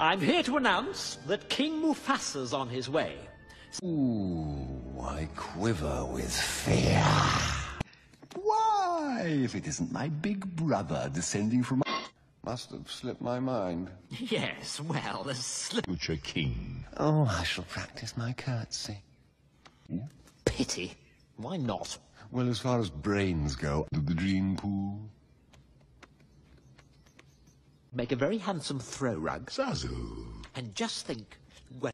I'm here to announce that King Mufasa's on his way. Ooh, I quiver with fear. Why, if it isn't my big brother descending from... Must have slipped my mind. Yes, well, a slip. Future king. Oh, I shall practice my curtsy. Pity. Why not? Well, as far as brains go, to the dream pool. Make a very handsome throw rug. Zazu. And just think, when...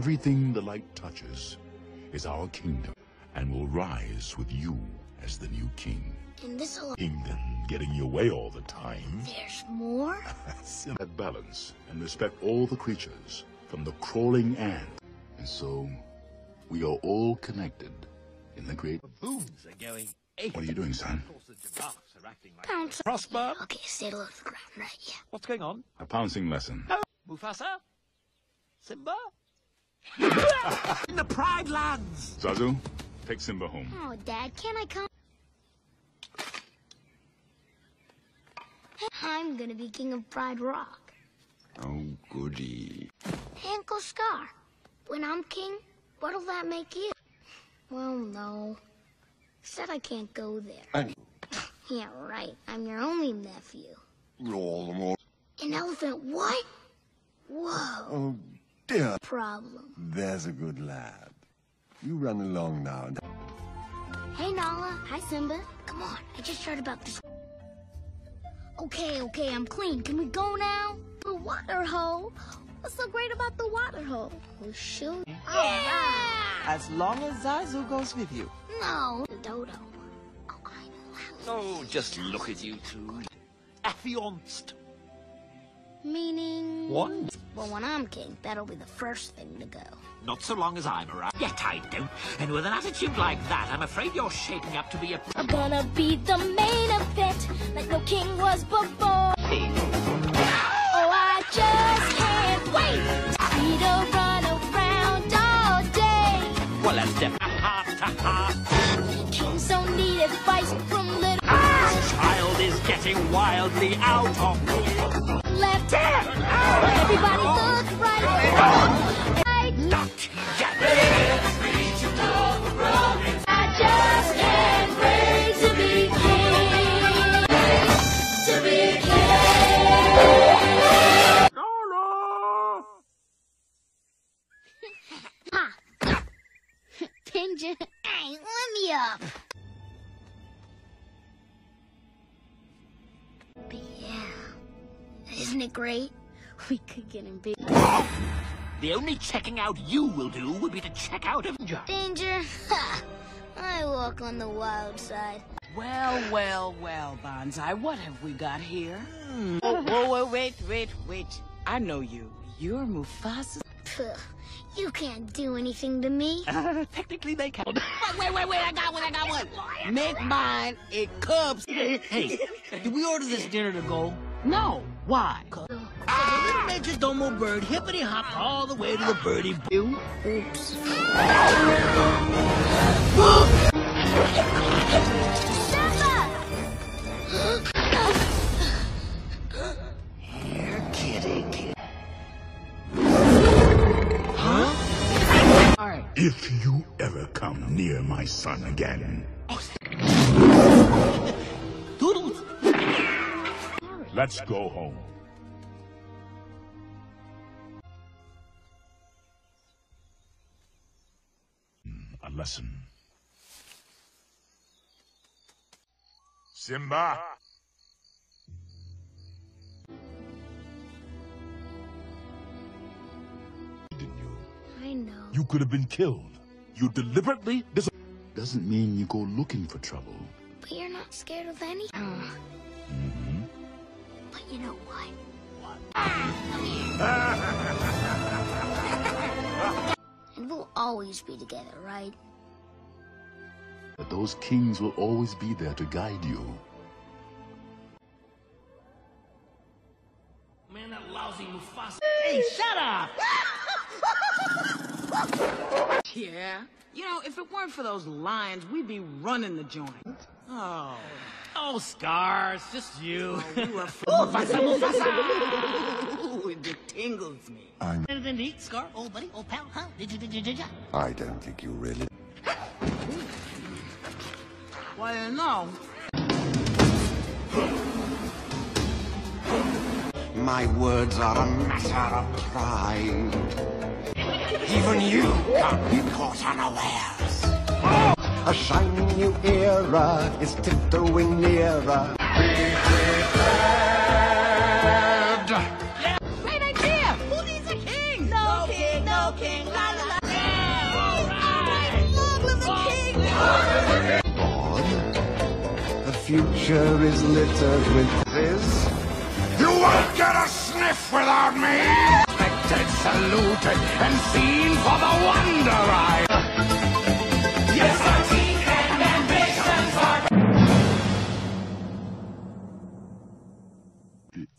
Everything the light touches is our kingdom and will rise with you as the new king. And this will... Kingdom getting your way all the time. There's more? At balance and respect all the creatures, from the crawling ant. And so, we are all connected in the great... Booms are going... What are you doing, son? Pounce. Crossbar? Okay, stay low to the ground, right? Yeah. What's going on? A pouncing lesson. Mufasa? Simba? In the Pride Lands! Zazu, take Simba home. Oh, Dad, can I come? I'm gonna be king of Pride Rock. Oh, goody. Uncle Scar, when I'm king, what'll that make you? Well, no. Said I can't go there. And Yeah, right. I'm your only nephew. all the more. An elephant what? Whoa. Oh, dear. Problem. There's a good lad. You run along now. Hey, Nala. Hi, Simba. Come on. I just heard about this. Okay, okay, I'm clean. Can we go now? The water hole. What's so great about the water hole? We'll shoot. Yeah! As long as Zazu goes with you. No, Dodo. Oh, I know how. Oh, just look at you two. Affianced. Meaning? One. Well, when I'm king, that'll be the first thing to go. Not so long as I'm around. Yet I don't. And with an attitude like that, I'm afraid you're shaping up to be a... I'm gonna be the main event, like no king was before. Oh, I just can't wait to run around all day. Well, let's step heart to heart. Kings don't need advice from little Ah! Child is getting wildly out of Everybody look right. Right. Not. I just can't to be. To be. Ha! Hey, let me up. Isn't it great? We could get in big The only checking out you will do would be to check out of... danger. Ha! I walk on the wild side. Well, well, well, Banzai, what have we got here? Oh, whoa, whoa, wait, wait, wait. I know you. You're Mufasa. Pugh, you can't do anything to me. Uh, Technically, they can. Wait, wait, wait, I got one, I got one. Make mine a cubs. Hey, did we order this dinner to go? No. Why? Ah, little Major Domo bird hippity hop all the way to the birdie view. Oops. You're kidding. All right. If you ever come near my son again, Doodles. let's go home. Hmm, A lesson. Simba! Didn't you? I know. You could have been killed. You deliberately dis- Doesn't mean you go looking for trouble. But you're not scared of any. But you know what? And we'll always be together, right? But those kings will always be there to guide you. Man, that lousy Mufasa. Hey, shut up! yeah. You know, if it weren't for those lions, we'd be running the joint. Oh. Oh, Scars, just you. Oh, you are Mufasa, Mufasa! Ooh, it tingles me. I'm... Better than to eat, Scar. Old buddy, old pal, huh? Did you, did you, did you? I don't think you really... Why, no. My words are a matter of pride. Even you can't be caught unawares. A shining new era is tiptoeing nearer. Be prepared. Great idea! Who needs a king? No king, no king, la la la. Long live the king! Born, the future is littered with this. You won't get a sniff without me! Respected, saluted, and seen for the wonder ride.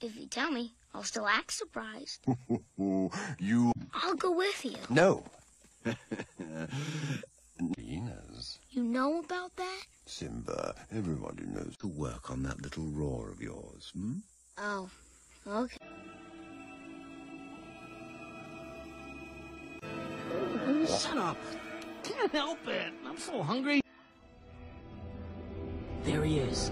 If you tell me, I'll still act surprised. you... I'll go with you. No. Hyenas. You know about that? Simba, everybody knows to work on that little roar of yours, hmm? Oh, okay. Shut up. Can't help it. I'm so hungry. There he is.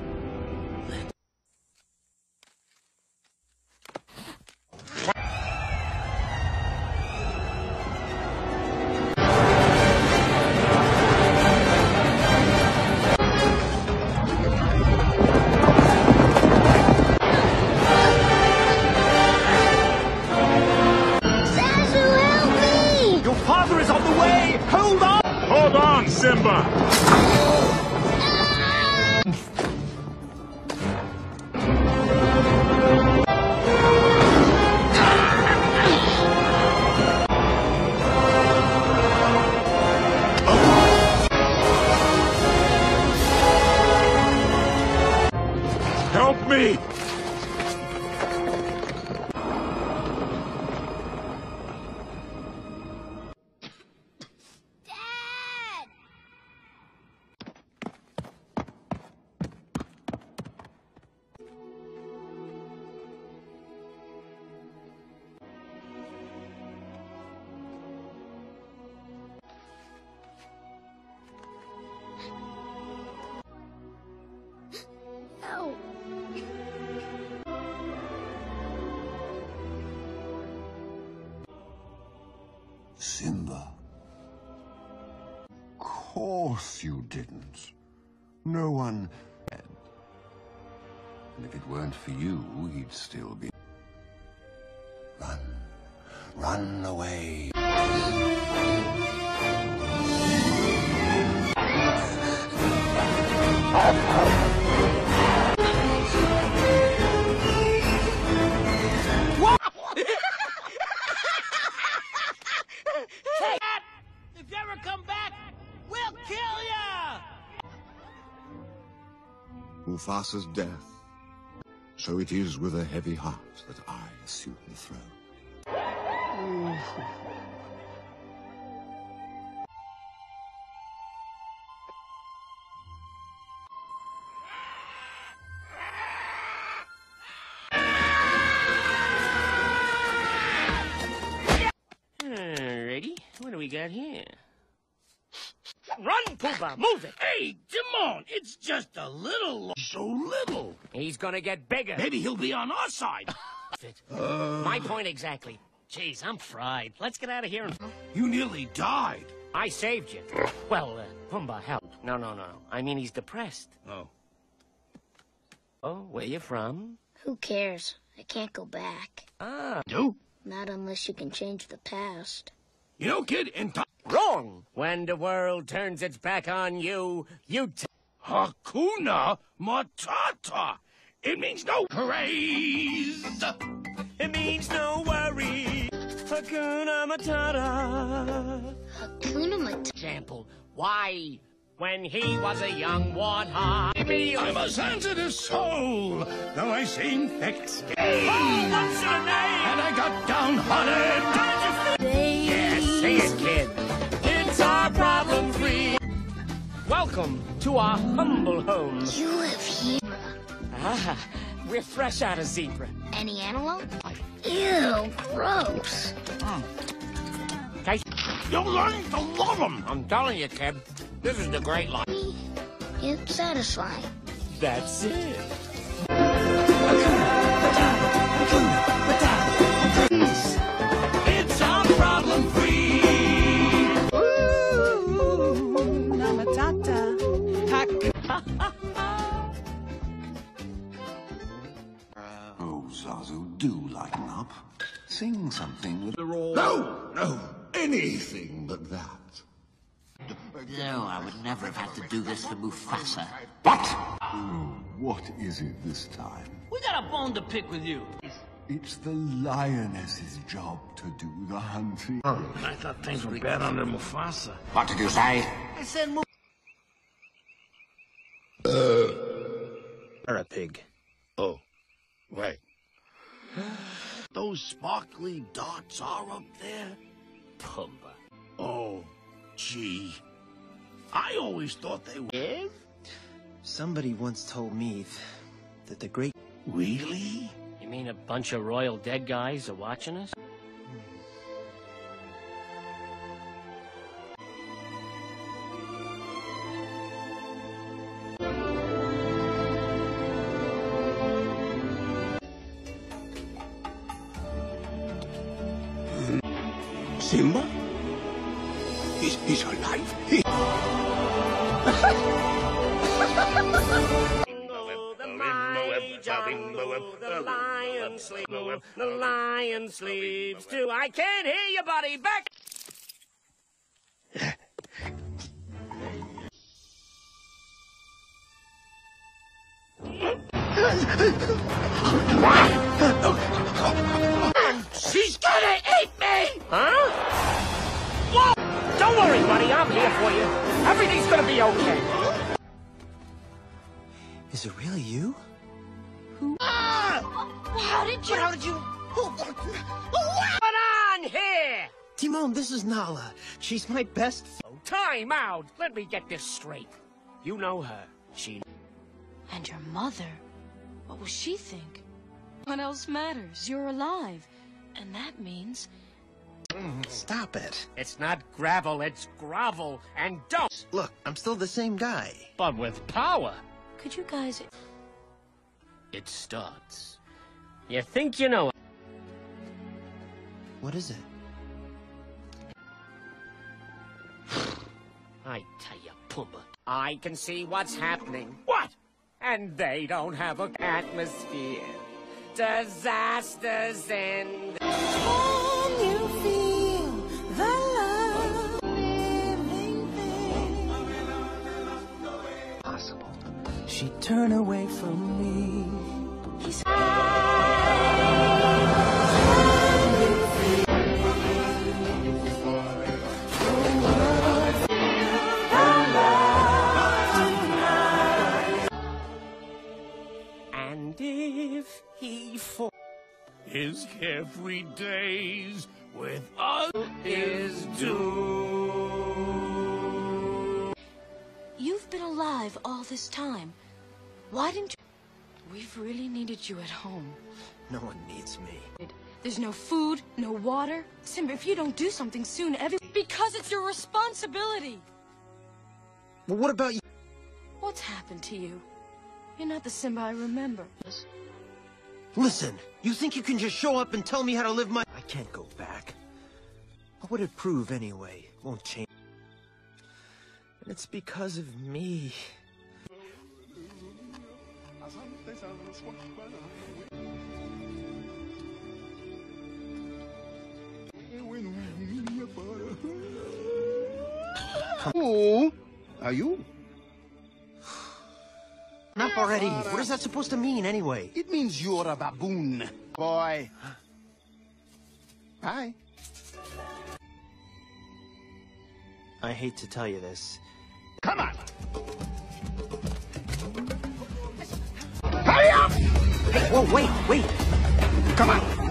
Hold on, Simba! Help me! No one... And if it weren't for you, he'd still be... Run. Run away. Mufasa's death. So it is with a heavy heart that I assume the throne. Alrighty, what do we got here? Run, Pumbaa, move it! Hey, Timon, it's just a little. So little. He's gonna get bigger. Maybe he'll be on our side. My point exactly. Jeez, I'm fried. Let's get out of here and... You nearly died. I saved you. Well, uh, Pumbaa helped. No, no, no, no. I mean, he's depressed. Oh. Oh, where you from? Who cares? I can't go back. Ah, Do? Not unless you can change the past. You know, kid, in time. wrong. When the world turns its back on you, you t- Hakuna Matata. It means no craze. It means no worry. Hakuna Matata. Hakuna Matata. Example, why when he was a young warthog. Me, I'm a sensitive soul, though I seem thick-skinned. Oh, what's your name? And I got downhearted. Yes, say it, kid. Welcome to our humble home. You live here. Ah, we're fresh out of zebra. Any antelope? Ew, gross. Okay? You're learning to love them. I'm telling you, kid, this is the great life. It's satisfying. That's it. It's do lighten up. Sing something with... The roar. No, no, anything but that. No, I would never have had to do this for Mufasa. What? Hmm, what is it this time? We got a bone to pick with you. It's the lioness's job to do the hunting. Oh, I thought things were bad under Mufasa. What did you say? I said move. Uh. Or a pig. Oh, right. Those sparkly dots are up there? Pumbaa. Oh, gee. I always thought they were. Somebody once told me that the great. Really? You mean a bunch of royal dead guys are watching us? She's my best. Oh, Time out. Let me get this straight. You know her. She. And your mother? What will she think? What else matters? You're alive. And that means Stop it. It's not gravel. It's grovel. And don't. Look, I'm still the same guy. But with power, could you guys it starts. You think you know. What is it? I tell you, Pumbaa, I can see what's happening. What? And they don't have an atmosphere. Disasters end. Possible. She'd turn away from me. And if he falls, His carefree days with us is due. You've been alive all this time. Why didn't you? We've really needed you at home. No one needs me. There's no food, no water. Simba, if you don't do something soon, every because it's your responsibility. Well, what about you? What's happened to you? You're not the Simba I remember. Listen, you think you can just show up and tell me how to live my... I can't go back. What would it prove anyway? Won't change. And it's because of me. Who are you? Enough already. What is that supposed to mean anyway? It means you're a baboon, boy. Hi. I hate to tell you this. Come on. Hurry up! Hey, whoa, wait, wait. Come on.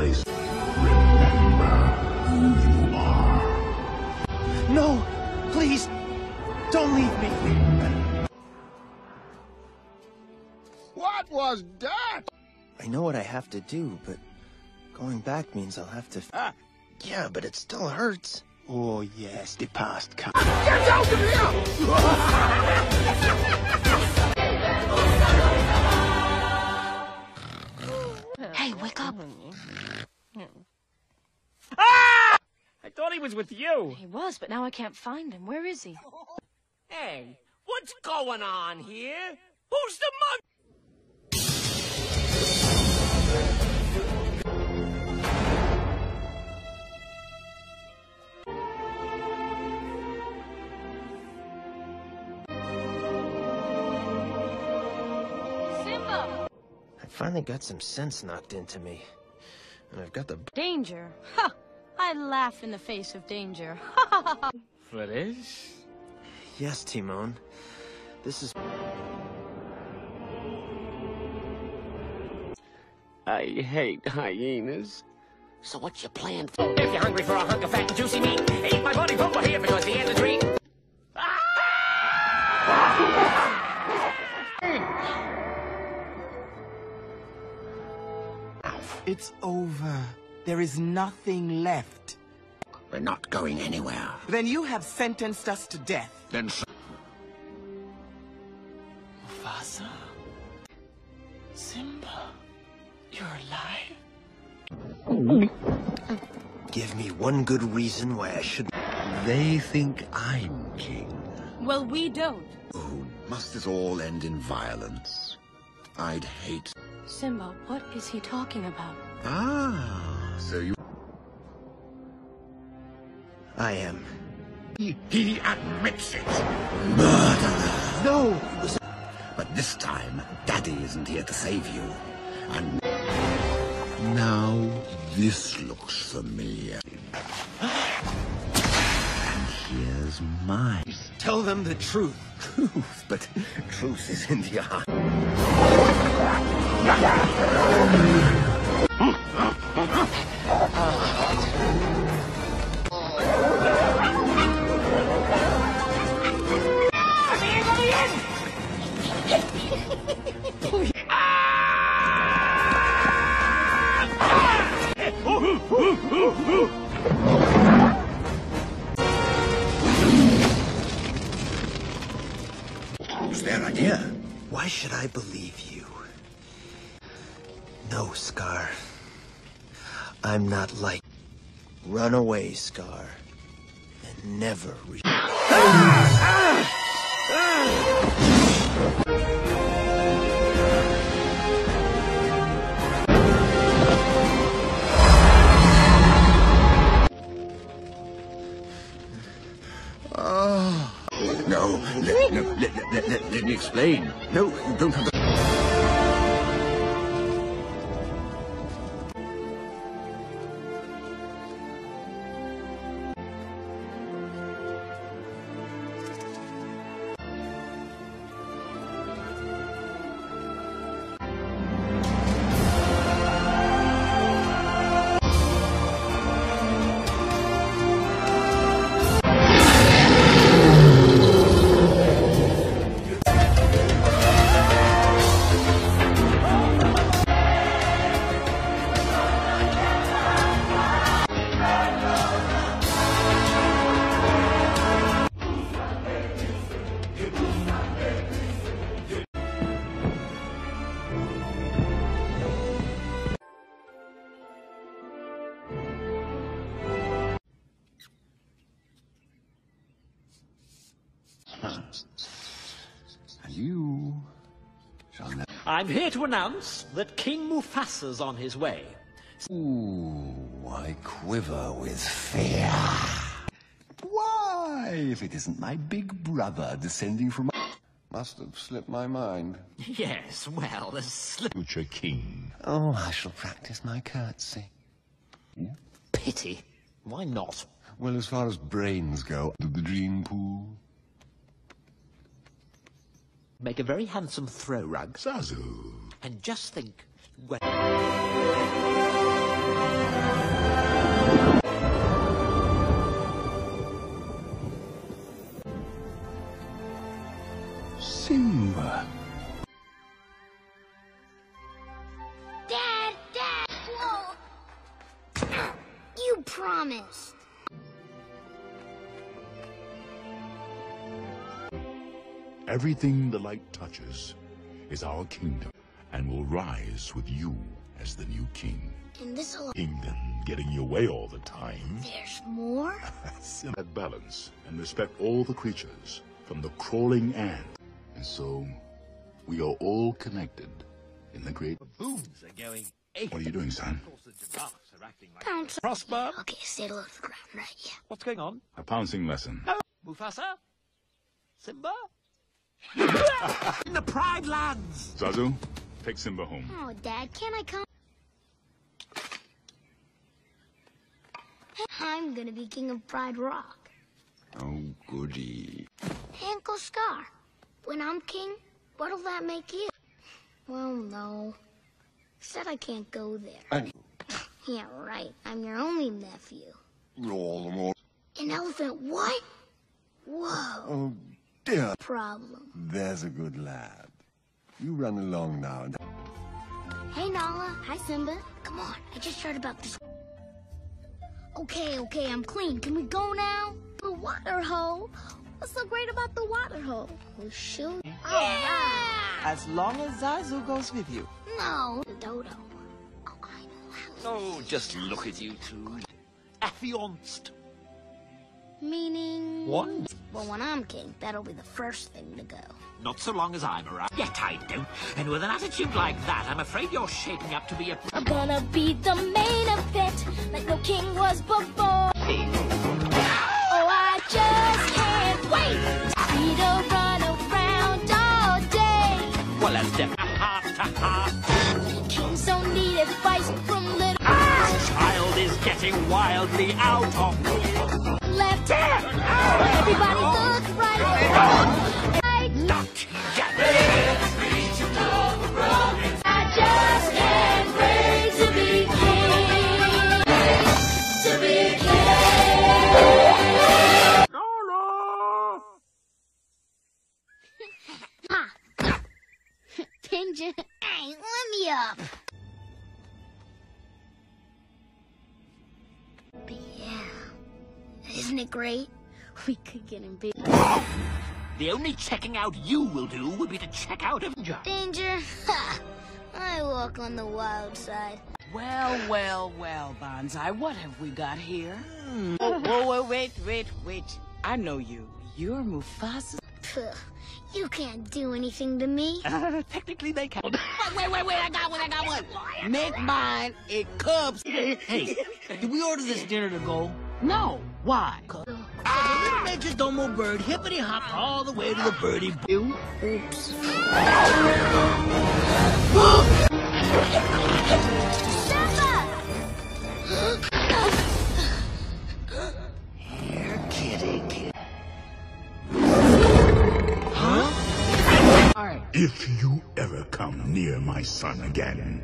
Place. Remember who you are. No! Please! Don't leave me! Remember. What was that? I know what I have to do, but going back means I'll have to. Ah. Yeah, but it still hurts. Oh, yes, the past comes. Get out of here! Ah! I thought he was with you. He was, but now I can't find him. Where is he? Hey, what's going on here? Who's the mug? Finally got some sense knocked into me. And I've got the. Danger. Ha! I laugh in the face of danger. For this? Yes, Timon. This is. I hate hyenas. So what's your plan? If you're hungry for a hunk of fat and juicy meat, eat my buddy over here because he has a treat. It's over. There is nothing left. We're not going anywhere. Then you have sentenced us to death. Then so Mufasa? Simba? You're alive? Give me one good reason why I should. They think I'm king. well, we don't. Oh, must this all end in violence? I'd hate. Simba, what is he talking about? Ah, so you. I am. he, he admits it. Murderer. No! But this time, Daddy isn't here to save you. And now this looks familiar. And here's mine. Tell them the truth. Truth, but truth is in the eye. What's idea? Why should I believe you? No, Scar. I'm not like. Run away, Scar. And never re- let, let, let, me explain. No, don't have I'm here to announce that King Mufasa's on his way. Ooh, I quiver with fear. Why, if it isn't my big brother descending from... Must have slipped my mind. Yes, well, the slip... Future king. Oh, I shall practice my curtsy. Pity. Why not? Well, as far as brains go, to the dream pool. Make a very handsome throw rug. Zazu. And just think... Everything the light touches is our kingdom and will rise with you as the new king. And this'll... Kingdom getting your way all the time. There's more? Have balance and respect all the creatures, from the crawling ant. And so, we are all connected in the great... Booms are going... What are you doing, son? Pounce. Prosper. Okay, stay low to the ground, right? Yeah. What's going on? A pouncing lesson. Oh. Mufasa? Simba? In the Pride Lands! Zazu, take Simba home. Oh, Dad, can I come? I'm gonna be king of Pride Rock. Oh, goody. Uncle Scar, when I'm king, what'll that make you? Well, no. Said I can't go there. And Yeah, right. I'm your only nephew. all the more. An elephant what? Whoa. Oh, dear. Problem. There's a good lad. You run along now. Hey, Nala. Hi, Simba. Come on. I just heard about this. Okay, okay, I'm clean. Can we go now? The water hole. What's so great about the water hole? We'll shoot. Oh, yeah! As long as Zazu goes with you. No, Dodo. Oh, I know how. Oh, just look at you two. Affianced. Meaning? What? Well, when I'm king, that'll be the first thing to go. Not so long as I'm around. Yet I don't. And with an attitude like that, I'm afraid you're shaping up to be a... I'm gonna be the main event, like no king was before. Oh, I just can't wait. To run around all day. Well, let's step heart to heart. Kings don't need advice from little Ah! Child is getting wildly out of... Everybody look right. Right. Not yet. I just can't wait to be king. To be king. Ah. Ginger, hey, let me up. But yeah, isn't it great? We could get in big The only checking out you will do will be to check out of... danger. Ha! I walk on the wild side. Well, well, well, Banzai, what have we got here? Oh, whoa, whoa, wait, wait, wait. I know you. You're Mufasa. Pugh, you can't do anything to me. Uh, technically, they can. Wait, wait, wait, I got one, I got one. Make mine a cubs. Hey, Did we order this dinner to go? No. Why? So the little major domo bird hippity hop all the way to the birdie boo. Oops. You're kidding. All right. If you ever come near my son again,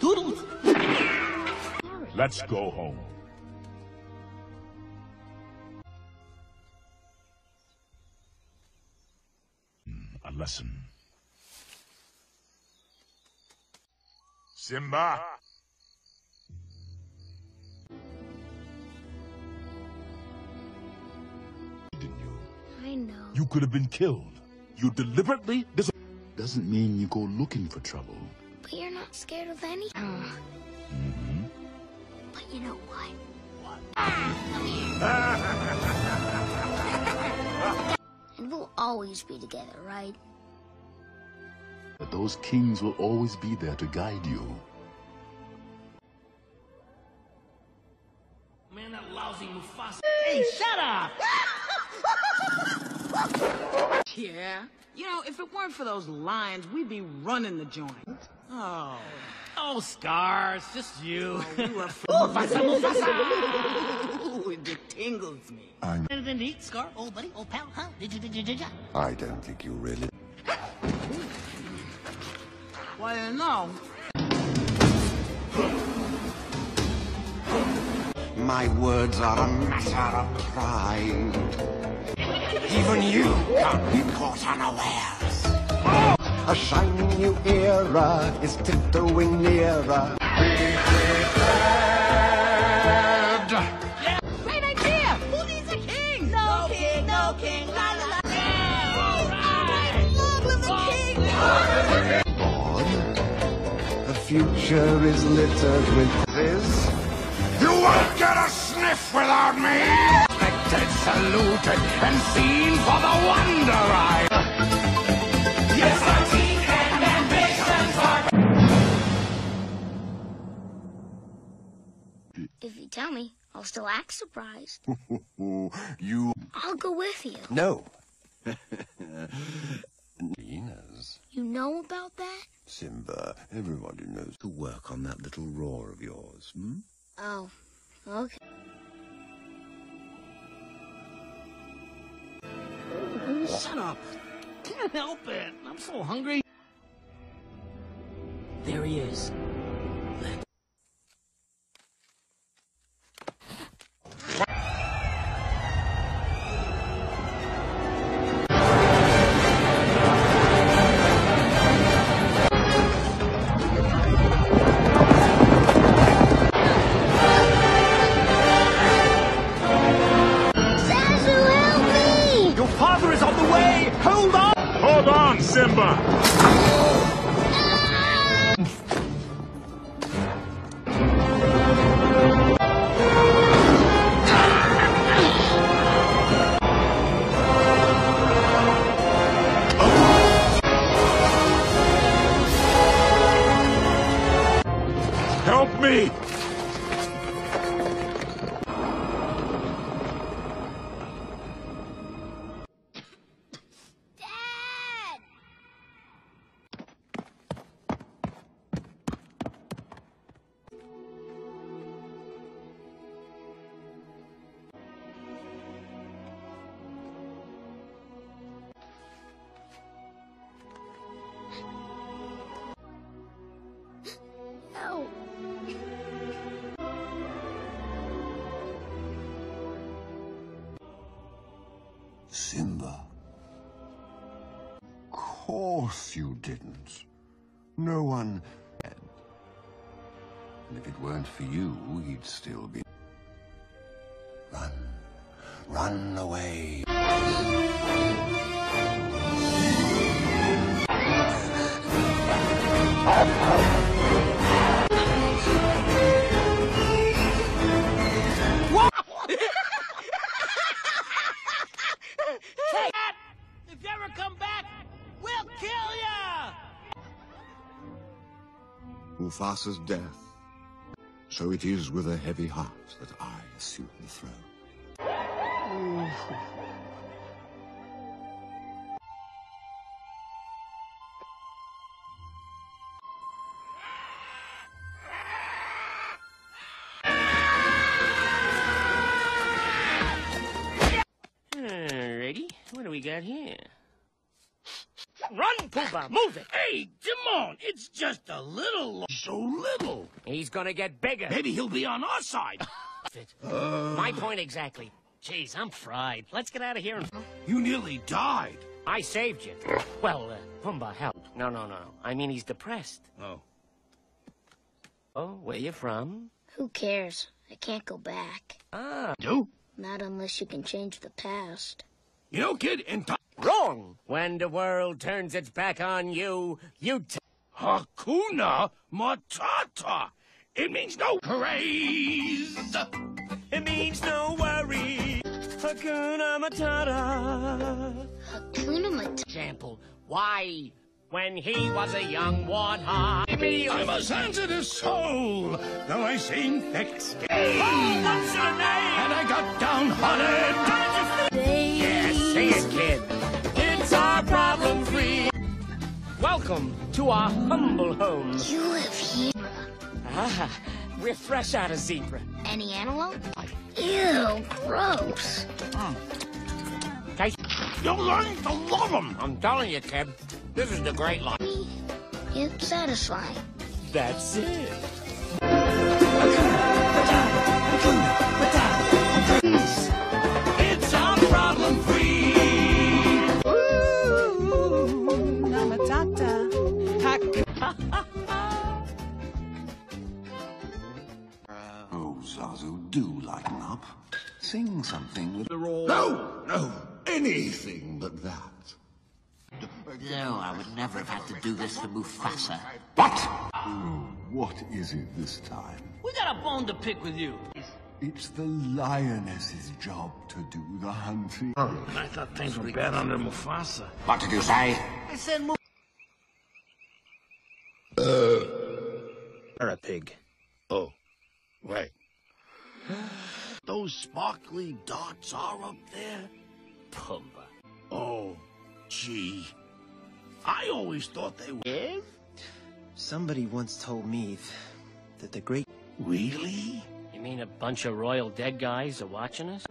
Doodles. let's go home. Lesson. Simba! Didn't you? I know. You could have been killed. You deliberately dis- Doesn't mean you go looking for trouble. But you're not scared of any. Mm-hmm. But you know what? and we'll always be together, right? that those kings will always be there to guide you. Man, that lousy Mufasa. Hey, shut up! Yeah? You know, if it weren't for those lions, we'd be running the joint. Oh. Oh, Scar, it's just you. Oh, you are oh, Mufasa, Mufasa! Ooh, it tingles me. I'm... Anything to eat, Scar? Old buddy? Old pal? Huh? Did you, did you, did you? I don't think you really... Well, you know, My words are a matter of pride. Even you can't be caught unawares. A shining new era is tiptoeing nearer. Be prepared. great idea! Who needs a king? No king, no king, la la la. Love with the king! The future is littered with this. You won't get a sniff without me! Respected, saluted, and seen for the wonder I... Yes, my teeth and ambitions are... If you tell me, I'll still act surprised. you... I'll go with you. No. Hyenas. You know about that? Simba, everybody knows to work on that little roar of yours, hmm? Oh, okay. Shut up. Can't help it. I'm so hungry. There he is. Zazu, Hold on! Hold on, Simba! You, still be... Run. Run away. Hey, if you ever come back, we'll kill ya! Mufasa's death. So it is with a heavy heart that I assume the throne. Alrighty, what do we got here? Run, Pumbaa, move it! Hey, Timon, it's just a little... long. So little. He's gonna get bigger. Maybe he'll be on our side. My point exactly. Jeez, I'm fried. Let's get out of here and... You nearly died. I saved you. Well, uh, Pumbaa helped. No, no, no, no. I mean, he's depressed. Oh. Oh, where you from? Who cares? I can't go back. Ah, Do? Not unless you can change the past. You know, kid, in time... wrong. When the world turns its back on you, you t- Hakuna Matata. It means no praise. It means no worry. Hakuna Matata. Hakuna Matata. Example, why when he was a young warthog. I'm a sensitive soul, though I seem thick-skinned. Oh, what's your name? And I got downhearted. Yeah, sing it, kid. Welcome to our humble home. You live here. Ah, we're fresh out of zebra. Any antelope? Ew, gross. Taste. You're learning to love them. I'm telling you, kid, this is the great life. It's satisfying. That's it. Do lighten up. Sing something with the roll. No, no, anything but that. No, I would never have had to do this for Mufasa. But hmm, what is it this time? We got a bone to pick with you. It's the lioness's job to do the hunting. Oh, I thought things were bad under Mufasa. What did you say? I said move. Or a pig. Oh, right. Those sparkly dots are up there? Pumbaa. Oh, gee. I always thought they were. Somebody once told me that the great. Really? You mean a bunch of royal dead guys are watching us?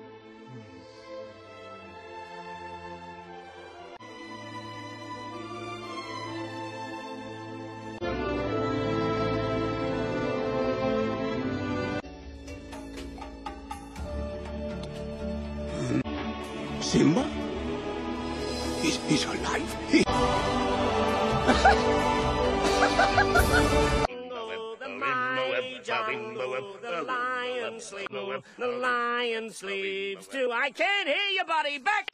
Simba? He's, he's alive. He... the lion sleeps too. I can't hear you, buddy. Back.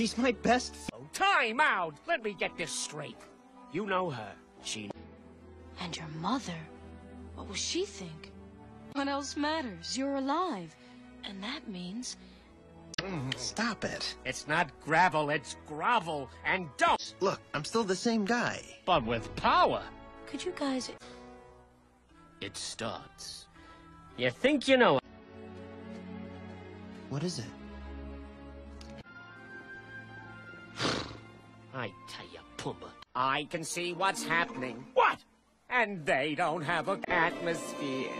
She's my best. F- oh, Time out. Let me get this straight. You know her. She. And your mother? What will she think? What else matters? You're alive. And that means Stop it. It's not gravel. It's grovel. And don't. Look, I'm still the same guy. But with power, could you guys it starts. You think you know. What is it? I tell you, Pumbaa. I can see what's happening. What? And they don't have an atmosphere.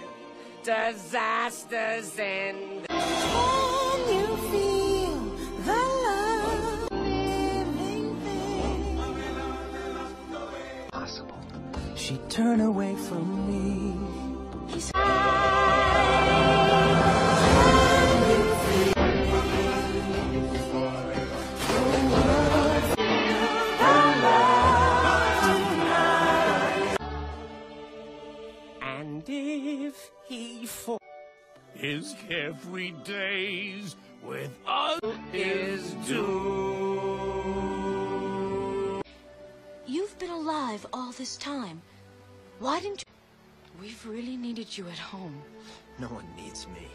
Disasters end. Possible. She'd turn away from me. And if he fall His carefree days with us is doomed. You've been alive all this time. Why didn't you? We've really needed you at home. No one needs me.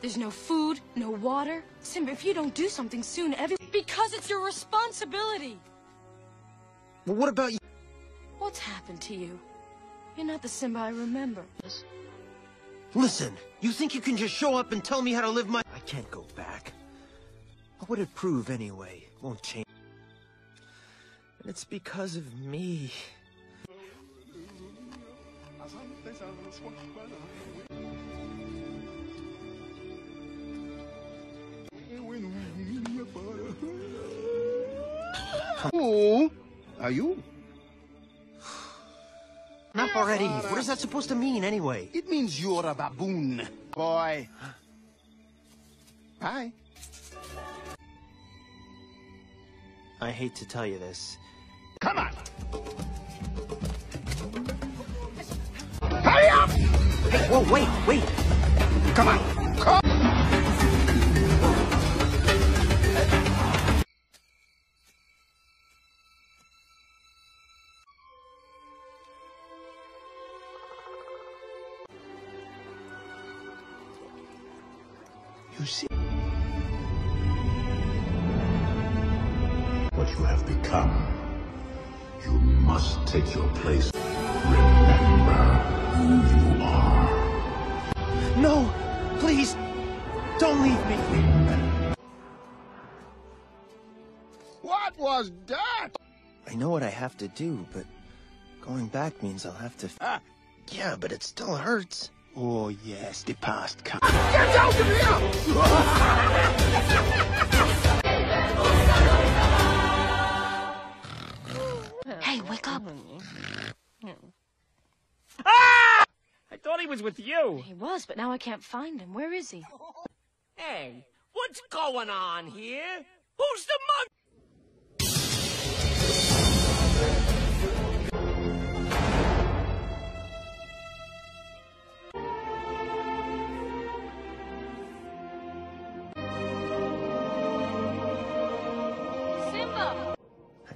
There's no food, no water. Simba, if you don't do something soon, every because it's your responsibility. Well, what about you? What's happened to you? You're not the Simba I remember. Listen, you think you can just show up and tell me how to live my... I can't go back. What would it prove anyway? Won't change. And it's because of me. Who are you? up already. What is that supposed to mean, anyway? It means you're a baboon, boy. Hi. I hate to tell you this. Come on! Hurry up! Hey, whoa, wait, wait! Come on! Come! Take your place. Remember who you are. No, please, don't leave me. What was that? I know what I have to do, but going back means I'll have to. Ah. Yeah, but it still hurts. Oh, yes, the past comes. Get out of here! Ah! I thought he was with you. He was, but now I can't find him. Where is he? Hey, what's going on here? Who's the monk?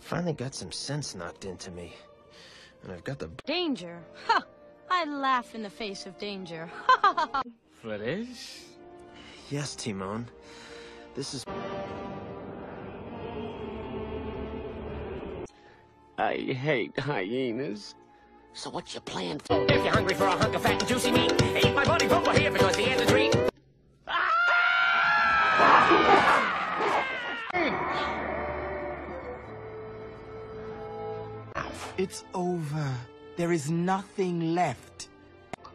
Finally got some sense knocked into me. And I've got the. Danger. Ha! I laugh in the face of danger. Flittish? Yes, Timon. This is. I hate hyenas. So what's your plan? If you're hungry for a hunk of fat and juicy meat, eat my body over here because the end is treat. It's over. There is nothing left.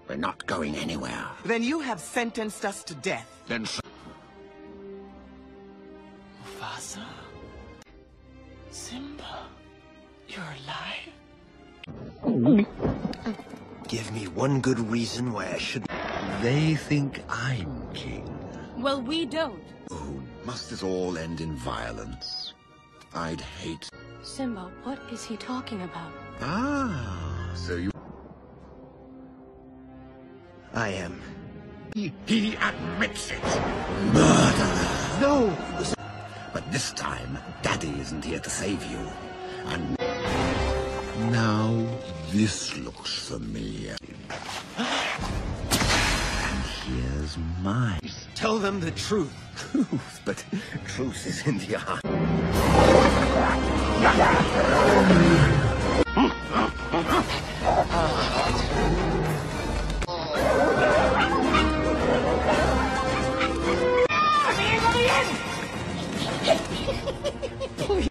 We're not going anywhere. Then you have sentenced us to death. Then so Mufasa. Simba. You're alive? Give me one good reason why I should. they think I'm king. Well, we don't. Oh, must this all end in violence? I'd hate. Simba, what is he talking about? Ah, so you. I am. He, he admits it. Murderer. No! But this time, Daddy isn't here to save you. And now this looks familiar. and here's mine. Tell them the truth. Truth, but truth is in the eye. うん!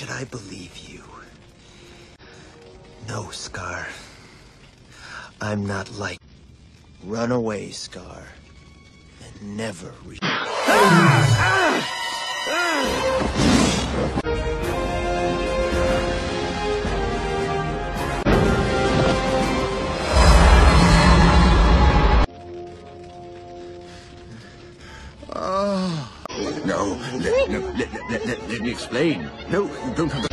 Should I believe you? No, Scar. I'm not like. Run away, Scar. And never explain. No, you don't have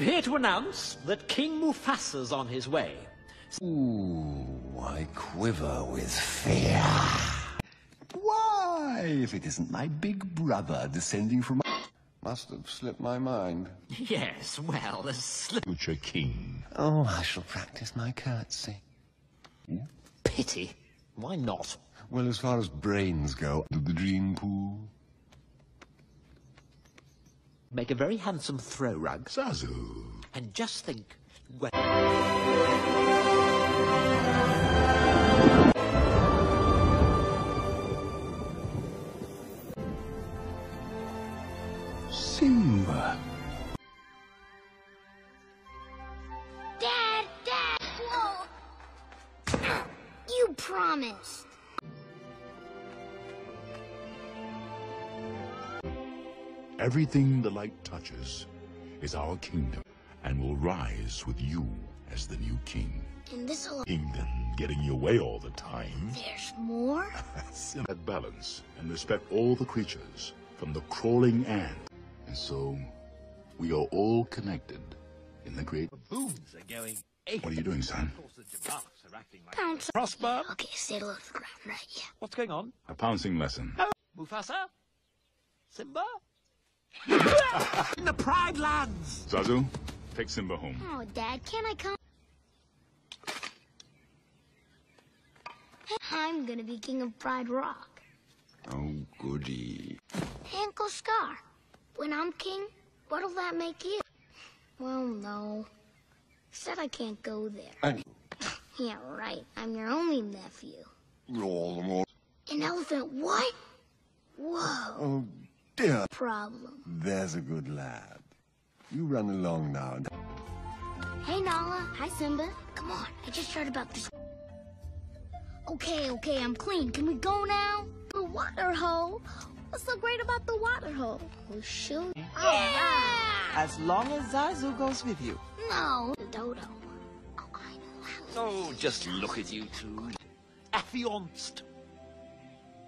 I'm here to announce that King Mufasa's on his way. Ooh, I quiver with fear. Why, if it isn't my big brother descending from... Must have slipped my mind. Yes, well, a slip. Future king. Oh, I shall practice my curtsy. Pity. Why not? Well, as far as brains go, to the dream pool. Make a very handsome throw rug. Zazu. And just think, when... Everything the light touches is our kingdom and will rise with you as the new king. And this'll... Kingdom getting your way all the time. There's more? At balance and respect all the creatures, from the crawling ant. And so, we are all connected in the great... Baboons are going What are you doing, son? Pounce. Prosper. Okay, stay low to the ground, right? Yeah. What's going on? A pouncing lesson. Mufasa? Simba? In the Pride Lands! Zazu, take Simba home. Oh, Dad, can I come? I'm gonna be king of Pride Rock. Oh, goody. Uncle Scar, when I'm king, what'll that make you? Well, no. Said I can't go there. And Yeah, right. I'm your only nephew. all the more. An elephant, what? Whoa. Oh, dear. Problem. There's a good lad. You run along now. Hey, Nala. Hi, Simba. Come on, I just heard about this. Okay, okay, I'm clean. Can we go now? The water hole. What's so great about the water hole? We'll shoot. Yeah! As long as Zazu goes with you. No, Dodo. Oh, I know. Oh, just look at you two. Affianced.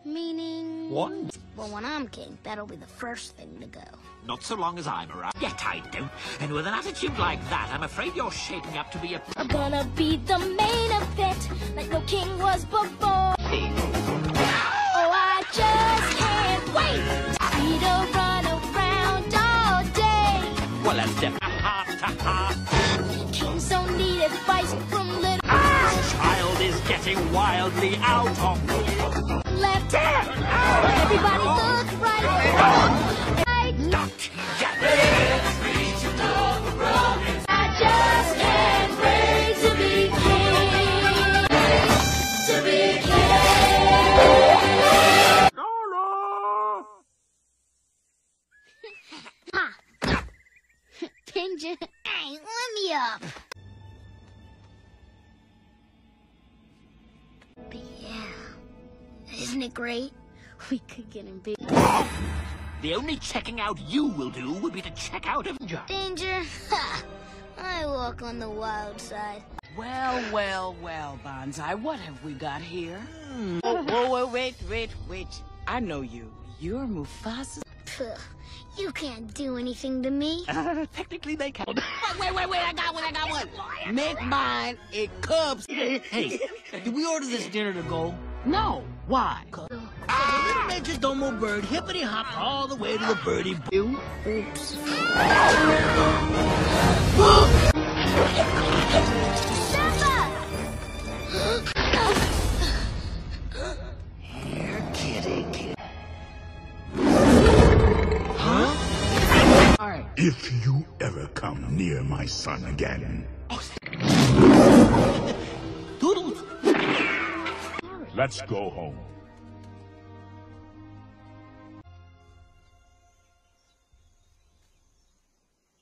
Meaning? One. Well, when I'm king, that'll be the first thing to go. Not so long as I'm around. Yet I don't. And with an attitude like that, I'm afraid you're shaping up to be a... I'm gonna be the main event, like no king was before. Oh, I just can't wait. To run around all day. Well, let's step heart to heart. Kings don't need advice from little Ah! Child is getting wildly out of... Everybody look right. Right. Not yet. I just can't wait to be king. To be king. Ha! Hey, let me up. Isn't it great? We could get in big The only checking out you will do would be to check out of... danger. Ha! I walk on the wild side. Well, well, well, Banzai, what have we got here? Oh, whoa, whoa, wait, wait, wait. I know you. You're Mufasa. Puh, you can't do anything to me. Uh, Technically, they can. Wait, wait, wait, wait, I got one, I got one. Make mine a Cubs. Hey, did we order this dinner to go? No. Why? Cause the little major domo bird hippity hop all the way to the birdie boo. Oops. Here, kitty, kitty. Right. If you ever come near my son again, let's go home.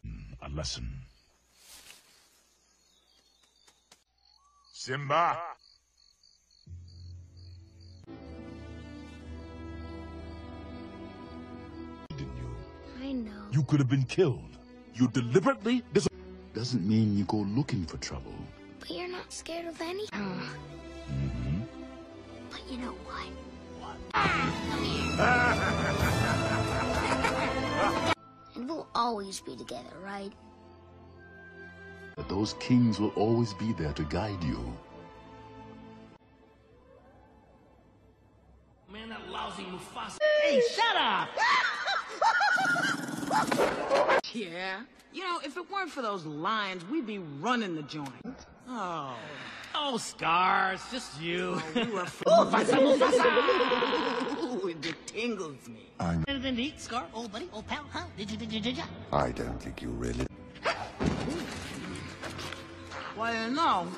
Hmm, A lesson. Simba! Didn't you? I know. You could have been killed. You deliberately dis- Doesn't mean you go looking for trouble. But you're not scared of any. But you know what? and we'll always be together, right? But those kings will always be there to guide you. Man, that lousy Mufasa. Hey, shut up! yeah? You know, if it weren't for those lions, we'd be running the joint. Oh. Oh, Scars, just you. Oh, you are Mufasa, Mufasa! Ooh, it tingles me. I'm... Anything to eat, Scar? Old buddy? Old pal? Huh? Did you, did you, did you? I don't think you really... Why, no.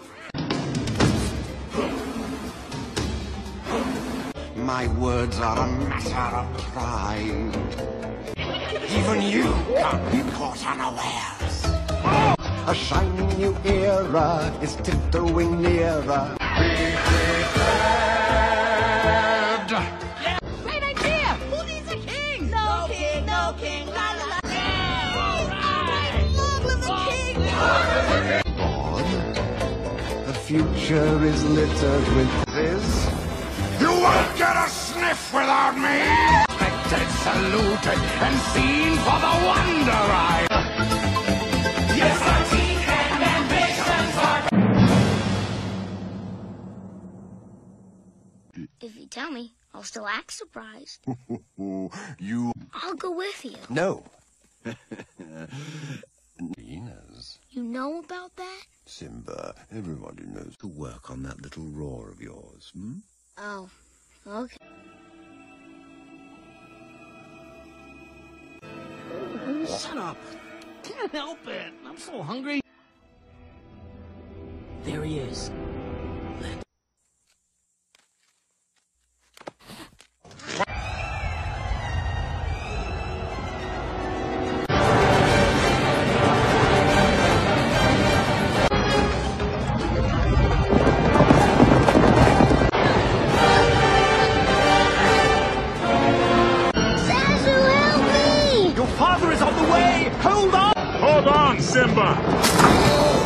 My words are a matter of pride. Even you can't be caught unawares. A shining new era is tiptoeing nearer. Be prepared! Great idea! Who needs a king? No king, no king, la la la. Yeah! All right! Long live the king! Born, the future is littered with this. You won't get a sniff without me! Respected, saluted, and seen for the wonder ride! Yes, our teeth and ambitions are... If you tell me, I'll still act surprised. you... I'll go with you. No. Nina's. You know about that? Simba, everybody knows to work on that little roar of yours, hmm? Oh, okay. Shut up. Can't help it. I'm so hungry. There he is. Hold on! Hold on, Simba!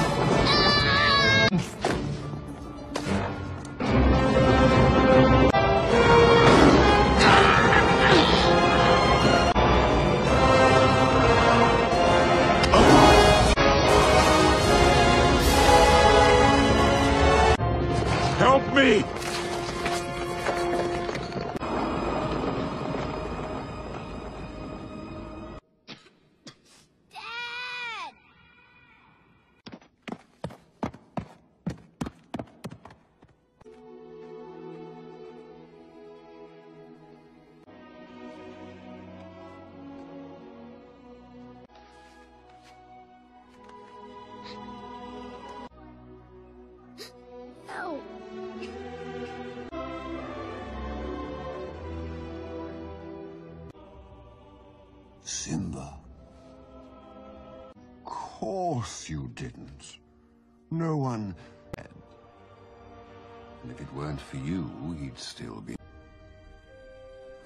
Still be...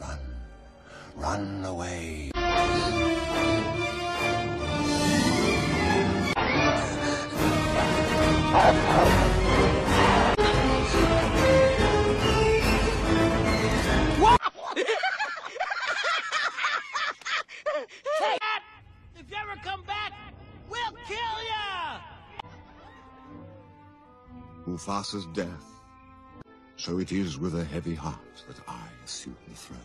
Run. Run away. Hey, if you ever come back, we'll kill ya! Mufasa's death. So it is with a heavy heart that I assume the throne.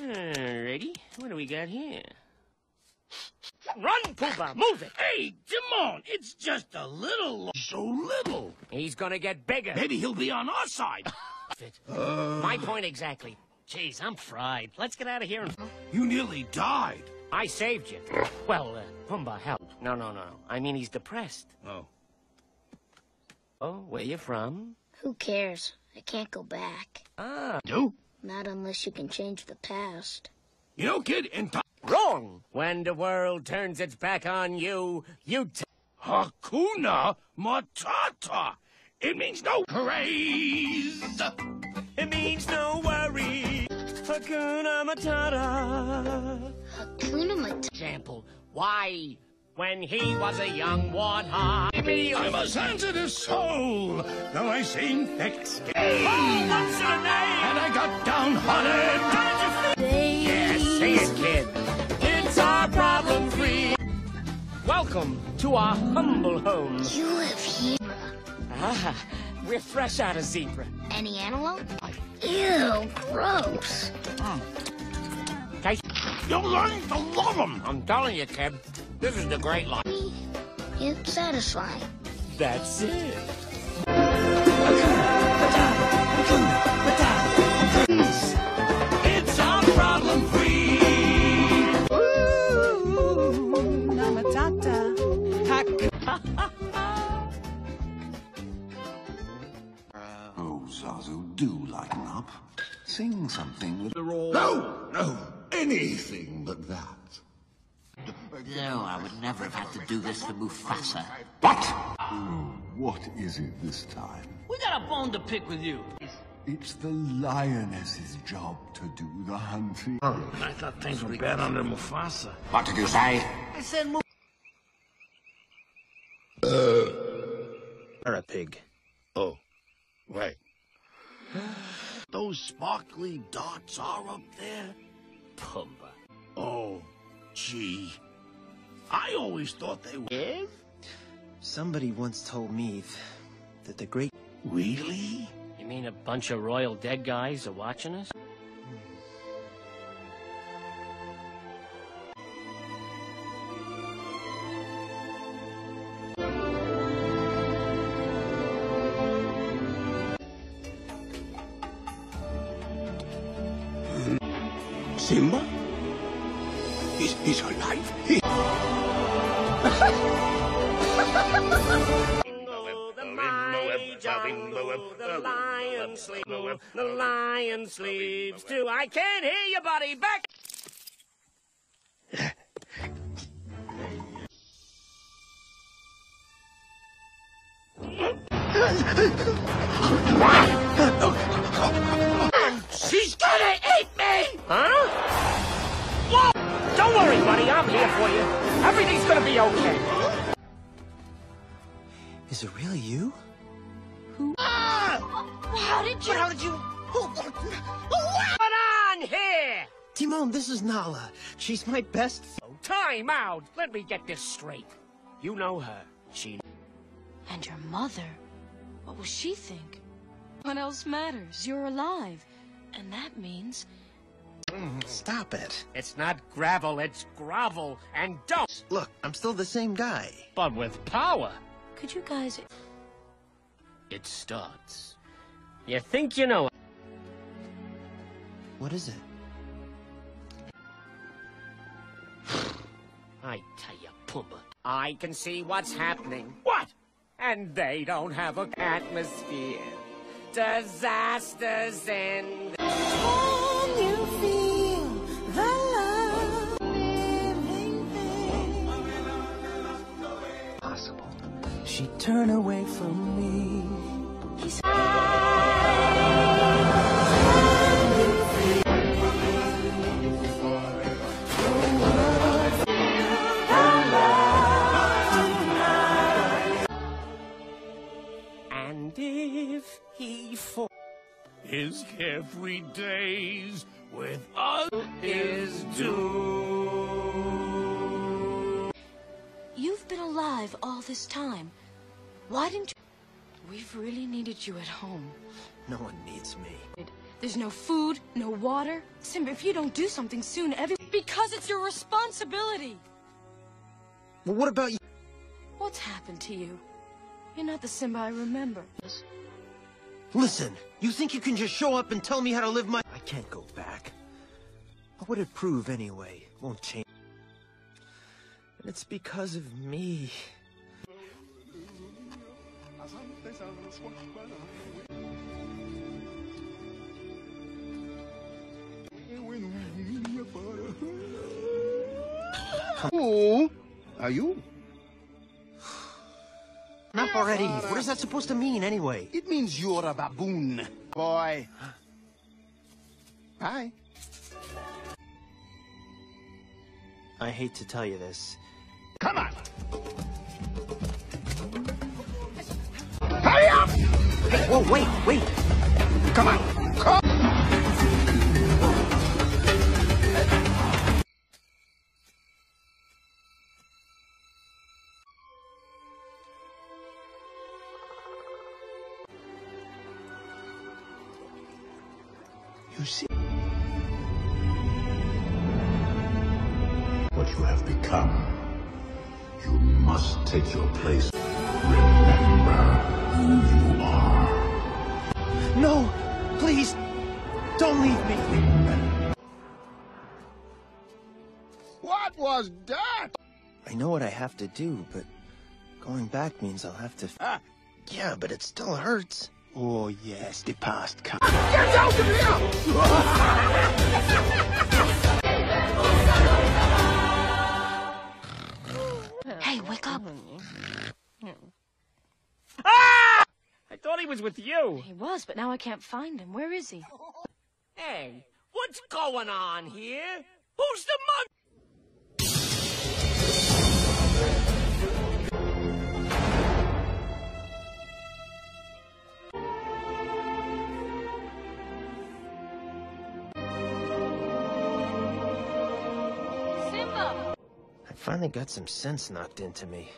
Alrighty, what do we got here? Run, Pumbaa, move it! Hey, Timon, it's just a little... So little. He's gonna get bigger. Maybe he'll be on our side. My point exactly. Jeez, I'm fried. Let's get out of here and... You nearly died. I saved you. Well, uh, Pumbaa helped. No, no, no, no. I mean, he's depressed. Oh. Oh, where you from? Who cares? I can't go back. Ah, Do? Not unless you can change the past. You know, kid, in time... wrong. When the world turns its back on you, you t- Hakuna Matata. It means no praise. It means no worry. Hakuna Matata. Hakuna Matata. Example, why When he was a young warthog. I'm a sensitive soul, though I seem thick-skinned. Oh, what's your name? And I got downhearted. Welcome to our humble home. You live here. Ah, we're fresh out of zebra. Any antelope? Ew, gross. Taste. You're learning to love them. I'm telling you, kid, this is the great life. It's satisfying. That's it. Do lighten up. Sing something with... The roar. No, no, anything but that. No, I would never have had to do this for Mufasa. What? Hmm, what is it this time? We got a bone to pick with you. It's the lioness's job to do the hunting. Oh, I thought things were bad under Mufasa. What did you say? I said move. Uh, or a pig. Oh, right. Those sparkly dots are up there? Pumbaa. Oh, gee. I always thought they were. Somebody once told me that the great. Really? You mean a bunch of royal dead guys are watching us? Mighty jungle, the lion sleeps, the lion sleeps too. I can't hear you, buddy. Back. She's gonna eat me! Huh? Whoa! Don't worry, buddy. I'm here for you. Everything's gonna be okay. Is it really you? Ah! How did you? How did you? What on here? Timon, this is Nala. She's my best. Oh, time out. Let me get this straight. You know her. She. And your mother? What will she think? What else matters? You're alive. And that means Stop it. It's not gravel, it's grovel. And don't. Look, I'm still the same guy. But with power, could you guys it starts. You think you know. What is it? I tell you, Pumbaa, I can see what's happening. What? And they don't have an atmosphere. Disasters in. Possible. She'd turn away from me. And if he falls, His carefree days with us is due. You've been alive all this time. Why didn't you? We've really needed you at home. No one needs me. There's no food, no water. Simba, if you don't do something soon, every because it's your responsibility. Well, what about you? What's happened to you? You're not the Simba I remember. Listen, you think you can just show up and tell me how to live my... I can't go back. What would it prove anyway? Won't change. And it's because of me. Who are you? Enough already. What is that supposed to mean anyway? It means you're a baboon, boy. Hi. I hate to tell you this, Hey, whoa, wait, wait. Come on. You see what you have become. You must take your place. I know what I have to do, but going back means I'll have to. Ah. Yeah, but it still hurts. Oh, yes, the past comes. Get out of here! Hey, wake up. Ah! I thought he was with you. He was, but now I can't find him. Where is he? Hey, what's going on here? Who's the monkey? Finally got some sense knocked into me.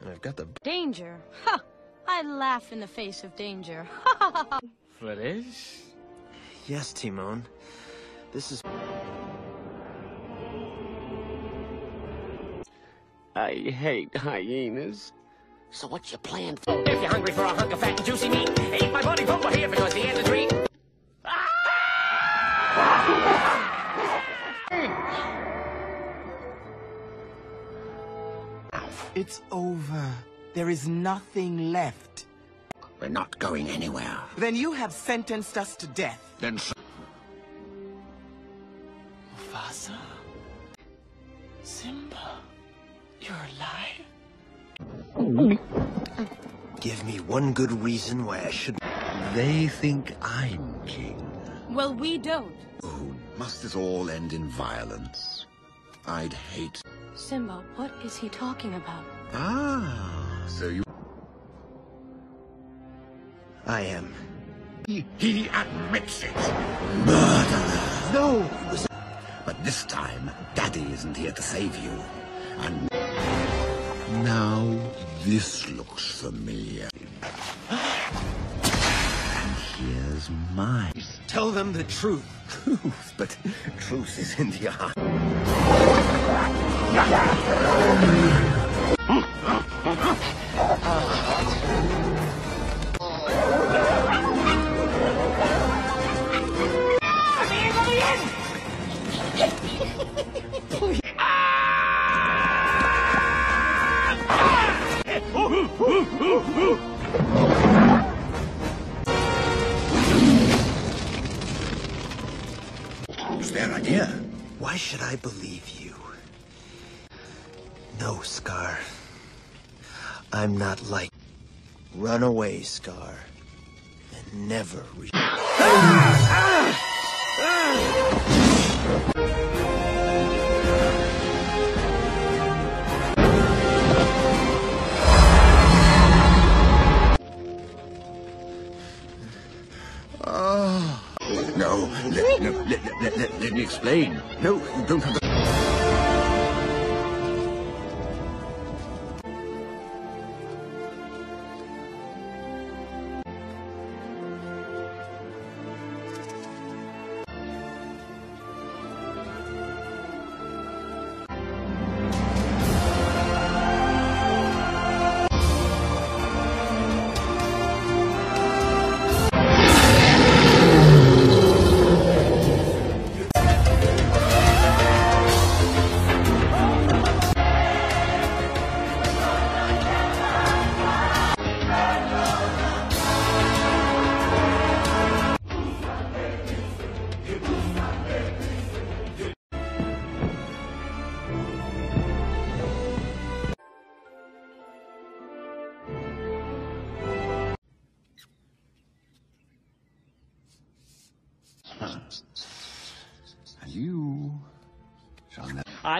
And I've got the. Danger. Ha! I laugh in the face of danger. For this? Yes, Timon. This is. I hate hyenas. So what's your plan for? If you're hungry for a hunk of fat and juicy meat, eat my buddy Pumbaa here because the end is treat. It's over. There is nothing left. We're not going anywhere. Then you have sentenced us to death. Then so Mufasa. Simba. You're alive? Give me one good reason why I should. they think I'm king. well, we don't. Oh, must this all end in violence? I'd hate. Simba, what is he talking about? Ah, so you. I am. He, he admits it. Murderer. No! It was. But this time, Daddy isn't here to save you. And now this looks familiar. and here's mine. Tell them the truth. Truth, but truth is in the eye. What's their idea? Why should I believe you? I'm not like. Run away, Scar. And never re. No, let, no, let, let, let, let me explain. No, you don't have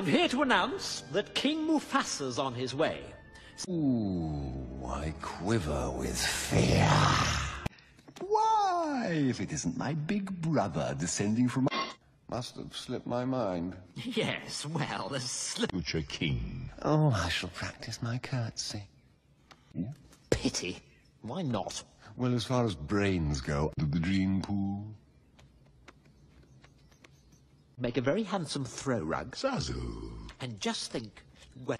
I'm here to announce that King Mufasa's on his way. Ooh, I quiver with fear. Why, if it isn't my big brother descending from... Must have slipped my mind. Yes, well, the slip... Future king. Oh, I shall practice my curtsy. Pity. Why not? Well, as far as brains go, the dream pool. Make a very handsome throw rug. Zazu. And just think... Well,